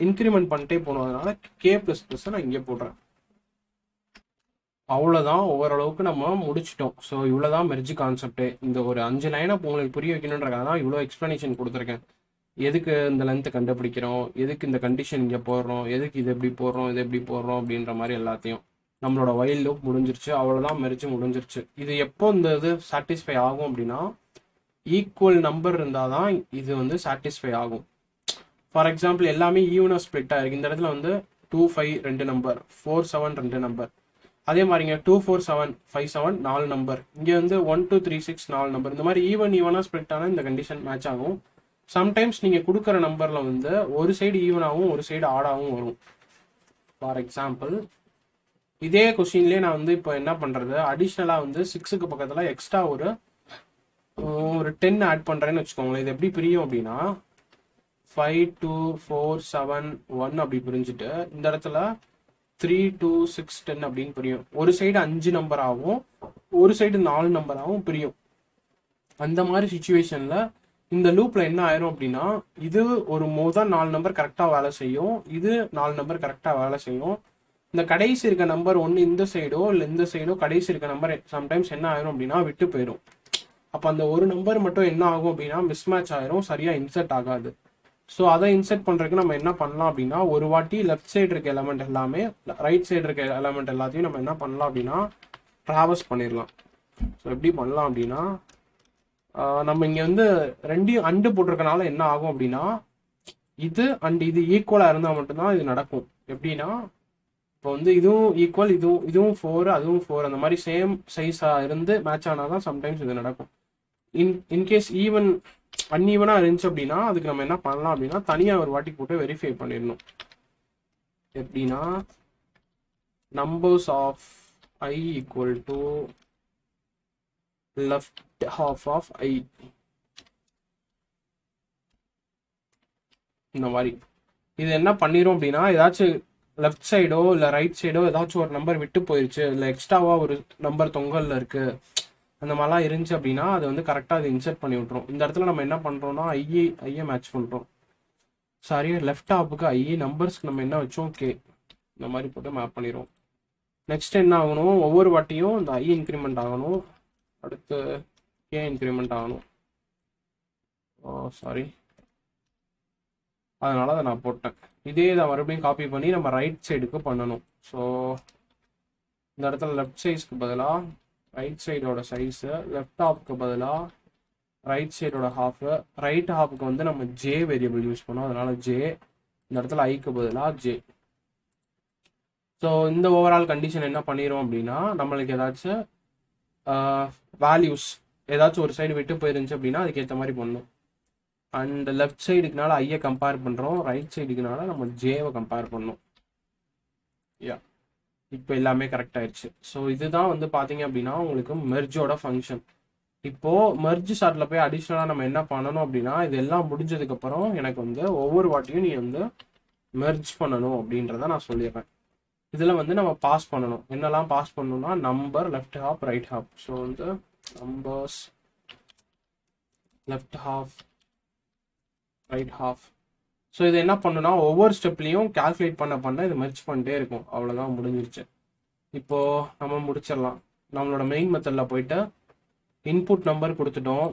இன்க்ரிமெண்ட் பண்ணிட்டே போகணும். அதனால கே பிளஸ் பிளஸ் நான் இங்கே போடுறேன். அவ்வளோதான் ஓரளவுக்கு நம்ம முடிச்சிட்டோம். ஸோ இவ்வளோதான் மெர்ஜ் கான்செப்ட்டு இந்த ஒரு அஞ்சு லைனை உங்களுக்கு புரிய வைக்கணுன்றக்காக தான் இவ்வளோ எக்ஸ்ப்ளனேஷன் கொடுத்துருக்கேன். எதுக்கு இந்த லென்த்தை கண்டுபிடிக்கிறோம்? எதுக்கு இந்த கண்டிஷன் இங்கே போடுறோம்? எதுக்கு இது எப்படி போடுறோம்? இது எப்படி போடுறோம்? அப்படின்ற மாதிரி எல்லாத்தையும். நம்மளோட வயல் லூப் முடிஞ்சிருச்சு. அவ்வளோதான் மெரிச்சு முடிஞ்சிருச்சு. இது எப்போ இந்த இது சாட்டிஸ்ஃபை ஆகும் அப்படின்னா ஈக்குவல் நம்பர் இருந்தால் தான் இது வந்து சாட்டிஸ்ஃபை ஆகும். ஃபார் எக்ஸாம்பிள் எல்லாமே ஈவனாக ஸ்ப்ளிட்டாக இருக்குது இந்த இடத்துல வந்து டூ ஃபைவ் ரெண்டு நம்பர் ஃபோர் செவன் ரெண்டு நம்பர் அதே மாதிரிங்க two four seven five seven நாலு நம்பர் இங்கே வந்து ஒன் டூ த்ரீ சிக்ஸ் நாலு நம்பர் இந்த மாதிரி ஈவன் ஈவனாக ஸ்ப்ளிட் ஆனால் இந்த கண்டிஷன் மேட்ச் ஆகும். சம்டைம்ஸ் நீங்கள் கொடுக்குற நம்பரில் வந்து ஒரு சைடு ஈவனாகவும் ஒரு சைடு ஆடாகவும் வரும். ஃபார் எக்ஸாம்பிள் இதே கொஷின்லேயே நான் வந்து இப்போ என்ன பண்ணுறது அடிஷ்னலாக வந்து சிக்ஸுக்கு பக்கத்தில் எக்ஸ்ட்ரா ஒரு ஒரு டென் ஆட் பண்ணுறேன்னு வச்சுக்கோங்களேன். இது எப்படி பிரியும் அப்படின்னா five two four seven one அப்படி பிரிஞ்சுட்டு இந்த இடத்துல த்ரீ டூ சிக்ஸ் டென் அப்படின்னு பிரியும். ஒரு சைடு அஞ்சு நம்பர் ஆகும் ஒரு சைடு நாலு நம்பர் ஆகும் பிரியும். அந்த மாதிரி சுச்சுவேஷனில் இந்த லூப்பில் என்ன ஆயிரும் அப்படின்னா இது ஒரு முதல் நாலு நம்பர் கரெக்டாக வேலை செய்யும் இது நாலு நம்பர் கரெக்டாக வேலை செய்யும். இந்த கடைசி இருக்க நம்பர் ஒன்று இந்த சைடோ இல்லை இந்த சைடோ கடைசி இருக்க நம்பர் சம்டைம்ஸ் என்ன ஆயிரும் அப்படின்னா விட்டு போயிடும் அப்போ அந்த ஒரு நம்பர் மட்டும் என்ன ஆகும் அப்படின்னா மிஸ்மேட்ச் ஆயிரும் சரியாக இன்சர்ட் ஆகாது. ஸோ அதை இன்செர்ட் பண்ணுறதுக்கு நம்ம என்ன பண்ணலாம் அப்படின்னா ஒரு வாட்டி லெஃப்ட் சைடு இருக்க எலமெண்ட் எல்லாமே ரைட் சைடு இருக்க எலமெண்ட் எல்லாத்தையும் நம்ம என்ன பண்ணலாம் அப்படின்னா ட்ராவல்ஸ் பண்ணிடலாம். ஸோ எப்படி பண்ணலாம் அப்படின்னா நம்ம இங்கே வந்து ரெண்டையும் அண்டு போட்டிருக்கனால என்ன ஆகும் அப்படின்னா இது அண்ட் இது ஈக்குவலாக இருந்தால் மட்டும்தான் இது நடக்கும். எப்படின்னா இப்போ வந்து இதுவும் ஈக்குவல் இதுவும் இதுவும் ஃபோர் அதுவும் ஃபோர் அந்த மாதிரி சேம் சைஸாக இருந்து மேட்ச் ஆனால் தான் சம்டைம்ஸ் இது நடக்கும். இன் இன்கேஸ் ஈவன் அன்ஈவனாக இருந்துச்சு அப்படின்னா அதுக்கு நம்ம என்ன பண்ணலாம் அப்படின்னா தனியாக ஒரு வாட்டி போட்டு வெரிஃபை பண்ணிடணும். எப்படின்னா numbers of I equal to left half of I இந்த மாதிரி. இது என்ன பண்ணிரும் அப்படின்னா ஏதாச்சும் லெஃப்ட் சைடோ இல்லை ரைட் சைடோ ஏதாச்சும் ஒரு நம்பர் விட்டு போயிருச்சு. இல்லை எக்ஸ்ட்ராவாக ஒரு நம்பர் தொங்கல்ல இருக்கு. அந்த மாதிரிலாம் இருந்துச்சு அப்படின்னா அது வந்து கரெக்டாக அது இன்சர்ட் பண்ணி விட்ரும் இந்த இடத்துல நம்ம என்ன பண்ணுறோம்னா ஐஏ ஐஏ மேட்ச் பண்ணுறோம் சாரி லெஃப்ட் டாப்புக்கு ஐஏ நம்பர்ஸ்க்கு நம்ம என்ன வச்சோம்? கே இந்த மாதிரி போட்டு மேப் பண்ணிடுவோம். நெக்ஸ்ட் என்ன ஆகணும்? ஒவ்வொரு வாட்டியும் இந்த ஐ இன்க்ரிமெண்ட் ஆகணும். அடுத்து கே இன்க்ரிமெண்ட் ஆகணும். ஓ சாரி அதனால் அதை நான் போட்டேன். இதே இதை மறுபடியும் காப்பி பண்ணி நம்ம ரைட் சைடுக்கு பண்ணணும். ஸோ இந்த இடத்துல லெஃப்ட் சைஸ்க்கு பதிலாக ரைட் சைடோட சைஸு லெஃப்ட் ஹாஃப்க்கு பதிலாக ரைட் சைடோட ஹாஃபு ரைட் ஹாஃபுக்கு வந்து நம்ம ஜே வேரியபிள் யூஸ் பண்ணோம். அதனால ஜே இந்த இடத்துல ஐக்கு பதிலாக ஜே ஸோ இந்த ஓவரால் கண்டிஷன் என்ன பண்ணிடும் அப்படின்னா நம்மளுக்கு ஏதாச்சும் வேல்யூஸ் ஏதாச்சும் ஒரு சைடு விட்டு போயிருந்துச்சு அப்படின்னா அதுக்கேற்ற மாதிரி பண்ணும். அண்ட் லெஃப்ட் சைடுக்குனால ஐயை கம்பேர் பண்ணுறோம் ரைட் சைடுக்குனால நம்ம ஜேவை கம்பேர் பண்ணோம். யா இப்போ எல்லாமே கரெக்ட் ஆயிடுச்சு ஸோ இதுதான் வந்து பார்த்தீங்க அப்படின்னா உங்களுக்கு மெர்ஜோட ஃபங்க்ஷன் இப்போ மெர்ஜ் ஷார்ட்டில் போய் அடிஷ்னலாக நம்ம என்ன பண்ணணும் அப்படின்னா இது எல்லாம் முடிஞ்சதுக்கப்புறம் எனக்கு வந்து ஒவ்வொரு வாட்டியும் நீ வந்து மெர்ஜ் பண்ணணும் அப்படின்றத நான் சொல்லிடுறேன். இதில் வந்து நம்ம பாஸ் பண்ணணும். என்னெல்லாம் பாஸ் பண்ணணும்னா number left half right half so வந்து numbers left half right half so இது என்ன பண்ணுன்னா ஒவ்வொரு ஸ்டெப்லையும் கால்குலேட் பண்ண பண்ண இது மெர்ச் பண்ணிட்டே இருக்கும். அவ்வளோதான் முடிஞ்சிருச்சு. இப்போது நம்ம முடிச்சிடலாம். நம்மளோட மெயின் மெத்தடில் போயிட்டு இன்புட் நம்பர் கொடுத்துட்டோம்.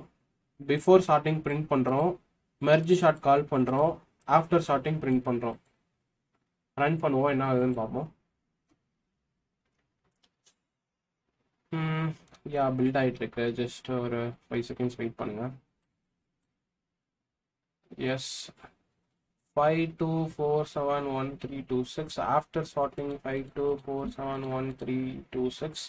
பிஃபோர் ஷார்ட்டிங் பிரிண்ட் பண்ணுறோம் மெர்ஜ் ஷார்ட் கால் பண்ணுறோம் ஆஃப்டர் ஷார்ட்டிங் பிரிண்ட் பண்ணுறோம் ரன் பண்ணுவோம். என்ன ஆகுதுன்னு பார்ப்போம். யா பில்ட் ஆகிட்டு இருக்கு ஜஸ்ட் ஒரு ஃபைவ் செகண்ட்ஸ் வெயிட் பண்ணுங்க. Yes five two four seven one three two six after sorting five two four seven one three two six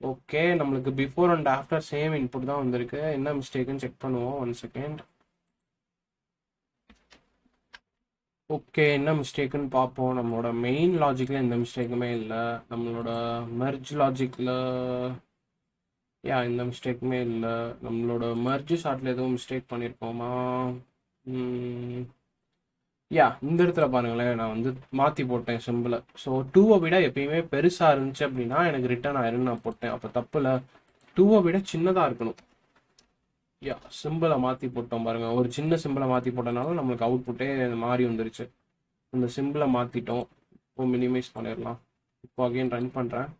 okay நம்மளுக்கு before and after same input தான் வந்திருக்கு. என்ன மிஸ்டேக்குன்னு செக் பண்ணுவோம். ஒன் செகண்ட் ஓகே என்ன மிஸ்டேக்குன்னு பார்ப்போம். நம்மளோட மெயின் லாஜிக்கில் எந்த மிஸ்டேக்குமே இல்லை. நம்மளோட மெர்ஜ் லாஜிக்கில் யா எந்த மிஸ்டேக்குமே இல்லை. நம்மளோட மெர்ஜ் ஷார்ட்டில் எதுவும் மிஸ்டேக் பண்ணியிருக்கோமா யா இந்த இடத்துல பாருங்களேன் நான் வந்து மாற்றி போட்டேன் சிம்பிளை ஸோ டூவை விட எப்பயுமே பெருசாக இருந்துச்சு அப்படின்னா எனக்கு ரிட்டர்ன் ஆயிருன்னு நான் போட்டேன். அப்போ தப்பில் டூவை விட சின்னதாக இருக்கணும். யா சிம்பிளை மாற்றி போட்டோம் பாருங்க. ஒரு சின்ன சிம்பிளை மாற்றி போட்டனால நம்மளுக்கு அவுட்புட்டே மாறி வந்துருச்சு. இந்த சிம்பிளை மாற்றிட்டோம் இப்போ மினிமைஸ் பண்ணிடலாம். இப்போ அகெயின் ரன் பண்ணுறேன்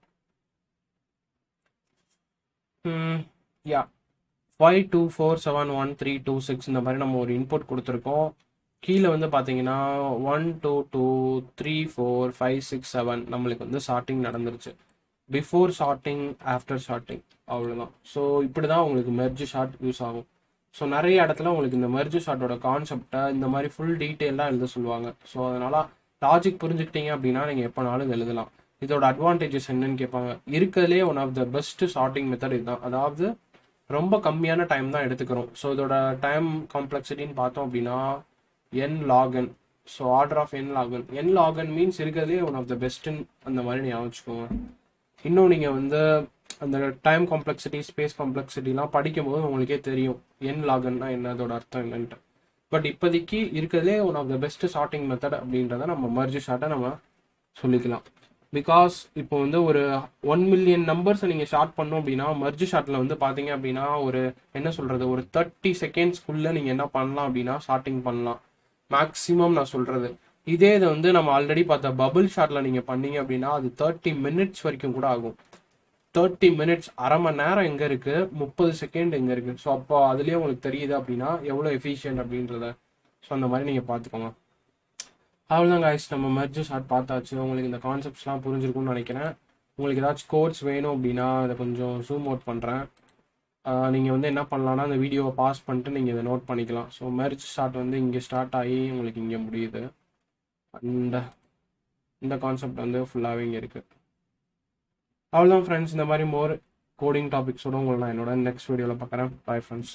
yeah five two four seven one three two six இந்த மாதிரி நம்ம ஒரு இன்புட் கொடுத்துருக்கோம். கீழே வந்து பார்த்தீங்கன்னா one two two three four five six seven நம்மளுக்கு வந்து ஷார்ட்டிங் நடந்துருச்சு. பிஃபோர் ஷார்ட்டிங் ஆஃப்டர் ஷார்ட்டிங் அவ்வளோதான் ஸோ இப்படி தான் உங்களுக்கு மெர்ஜ் ஷார்ட் யூஸ் ஆகும். ஸோ நிறைய இடத்துல உங்களுக்கு இந்த மெர்ஜ் ஷார்ட்டோட கான்செப்டை இந்த மாதிரி ஃபுல் டீட்டெயிலாக எழுத சொல்லுவாங்க. ஸோ அதனால் லாஜிக் புரிஞ்சுக்கிட்டீங்க அப்படின்னா நீங்கள் எப்போனாலும் எழுதலாம். இதோட அட்வான்டேஜஸ் என்னன்னு கேட்பாங்க. இருக்கிறதுலே one of the best sorting method இதுதான். அதாவது ரொம்ப கம்மியான டைம் தான் எடுத்துக்கிறோம். ஸோ இதோட டைம் காம்ப்ளெக்சிட்டின்னு பார்த்தோம் அப்படின்னா N log n so order of N log n N log n means இருக்கிறதே ஒன் ஆஃப் த பெஸ்ட்டுன்னு அந்த மாதிரி ஞாபகம் வச்சுக்கோங்க. இன்னும் நீங்கள் வந்து அந்த டைம் காம்ப்ளெக்சிட்டி ஸ்பேஸ் காம்ப்ளெக்சிட்டிலாம் படிக்கும்போது உங்களுக்கே தெரியும். என் லாகன்னா என்ன அதோட அர்த்தம் என்னன்ட்டு. பட் இப்போதைக்கு இருக்கிறதே one of the best sorting method அப்படின்றத நம்ம மர்ஜி ஷார்ட்டை நம்ம சொல்லிக்கலாம். பிகாஸ் இப்போ வந்து ஒரு ஒன் மில்லியன் நம்பர்ஸை நீங்கள் ஷார்ட் பண்ணோம் அப்படின்னா மர்ஜி ஷார்ட்டில் வந்து பார்த்தீங்க அப்படின்னா ஒரு என்ன சொல்கிறது ஒரு தேர்ட்டி செகண்ட்ஸ்க்குள்ளே நீங்கள் என்ன பண்ணலாம் அப்படின்னா ஷார்ட்டிங் பண்ணலாம். மேக்ஸிமம் நான் சொல்கிறது இதே இதை வந்து நம்ம ஆல்ரெடி பார்த்த பபுள் ஷாட்டில் நீங்கள் பண்ணீங்க அப்படின்னா அது தேர்ட்டி மினிட்ஸ் வரைக்கும் கூட ஆகும். தேர்ட்டி மினிட்ஸ் அரை மணி நேரம் எங்கே இருக்குது முப்பது செகண்ட் எங்கே இருக்குது ஸோ அப்போ அதுலேயே உங்களுக்கு தெரியுது அப்படின்னா எவ்வளோ எஃபிஷியன்ட் அப்படின்றத. ஸோ அந்த மாதிரி நீங்கள் பார்த்துக்கோங்க. அவ்வளோதான் காய்ஸ் நம்ம மெர்ஜ் ஷார்ட் பார்த்தாச்சு. உங்களுக்கு இந்த கான்செப்ட்ஸ்லாம் புரிஞ்சிருக்கும்னு நினைக்கிறேன். உங்களுக்கு ஏதாச்சும் கோட்ஸ் வேணும் அப்படின்னா அதை கொஞ்சம் ஜூம் அவுட் பண்ணுறேன் நீங்கள் வந்து என்ன பண்ணலான்னா அந்த வீடியோவை பாஸ் பண்ணிட்டு நீங்கள் இதை நோட் பண்ணிக்கலாம். ஸோ மெர்ஜ் ஸ்டார்ட் வந்து இங்கே ஸ்டார்ட் ஆகி உங்களுக்கு இங்கே முடியுது. அந்த இந்த கான்செப்ட் வந்து ஃபுல்லாகவே இங்கே இருக்குது அவ்வளோதான் ஃப்ரெண்ட்ஸ் இந்த மாதிரி மோர் கோடிங் டாபிக்ஸோடு உங்களை நான் என்னோட நெக்ஸ்ட் வீடியோவில் பார்க்குறேன். Bye friends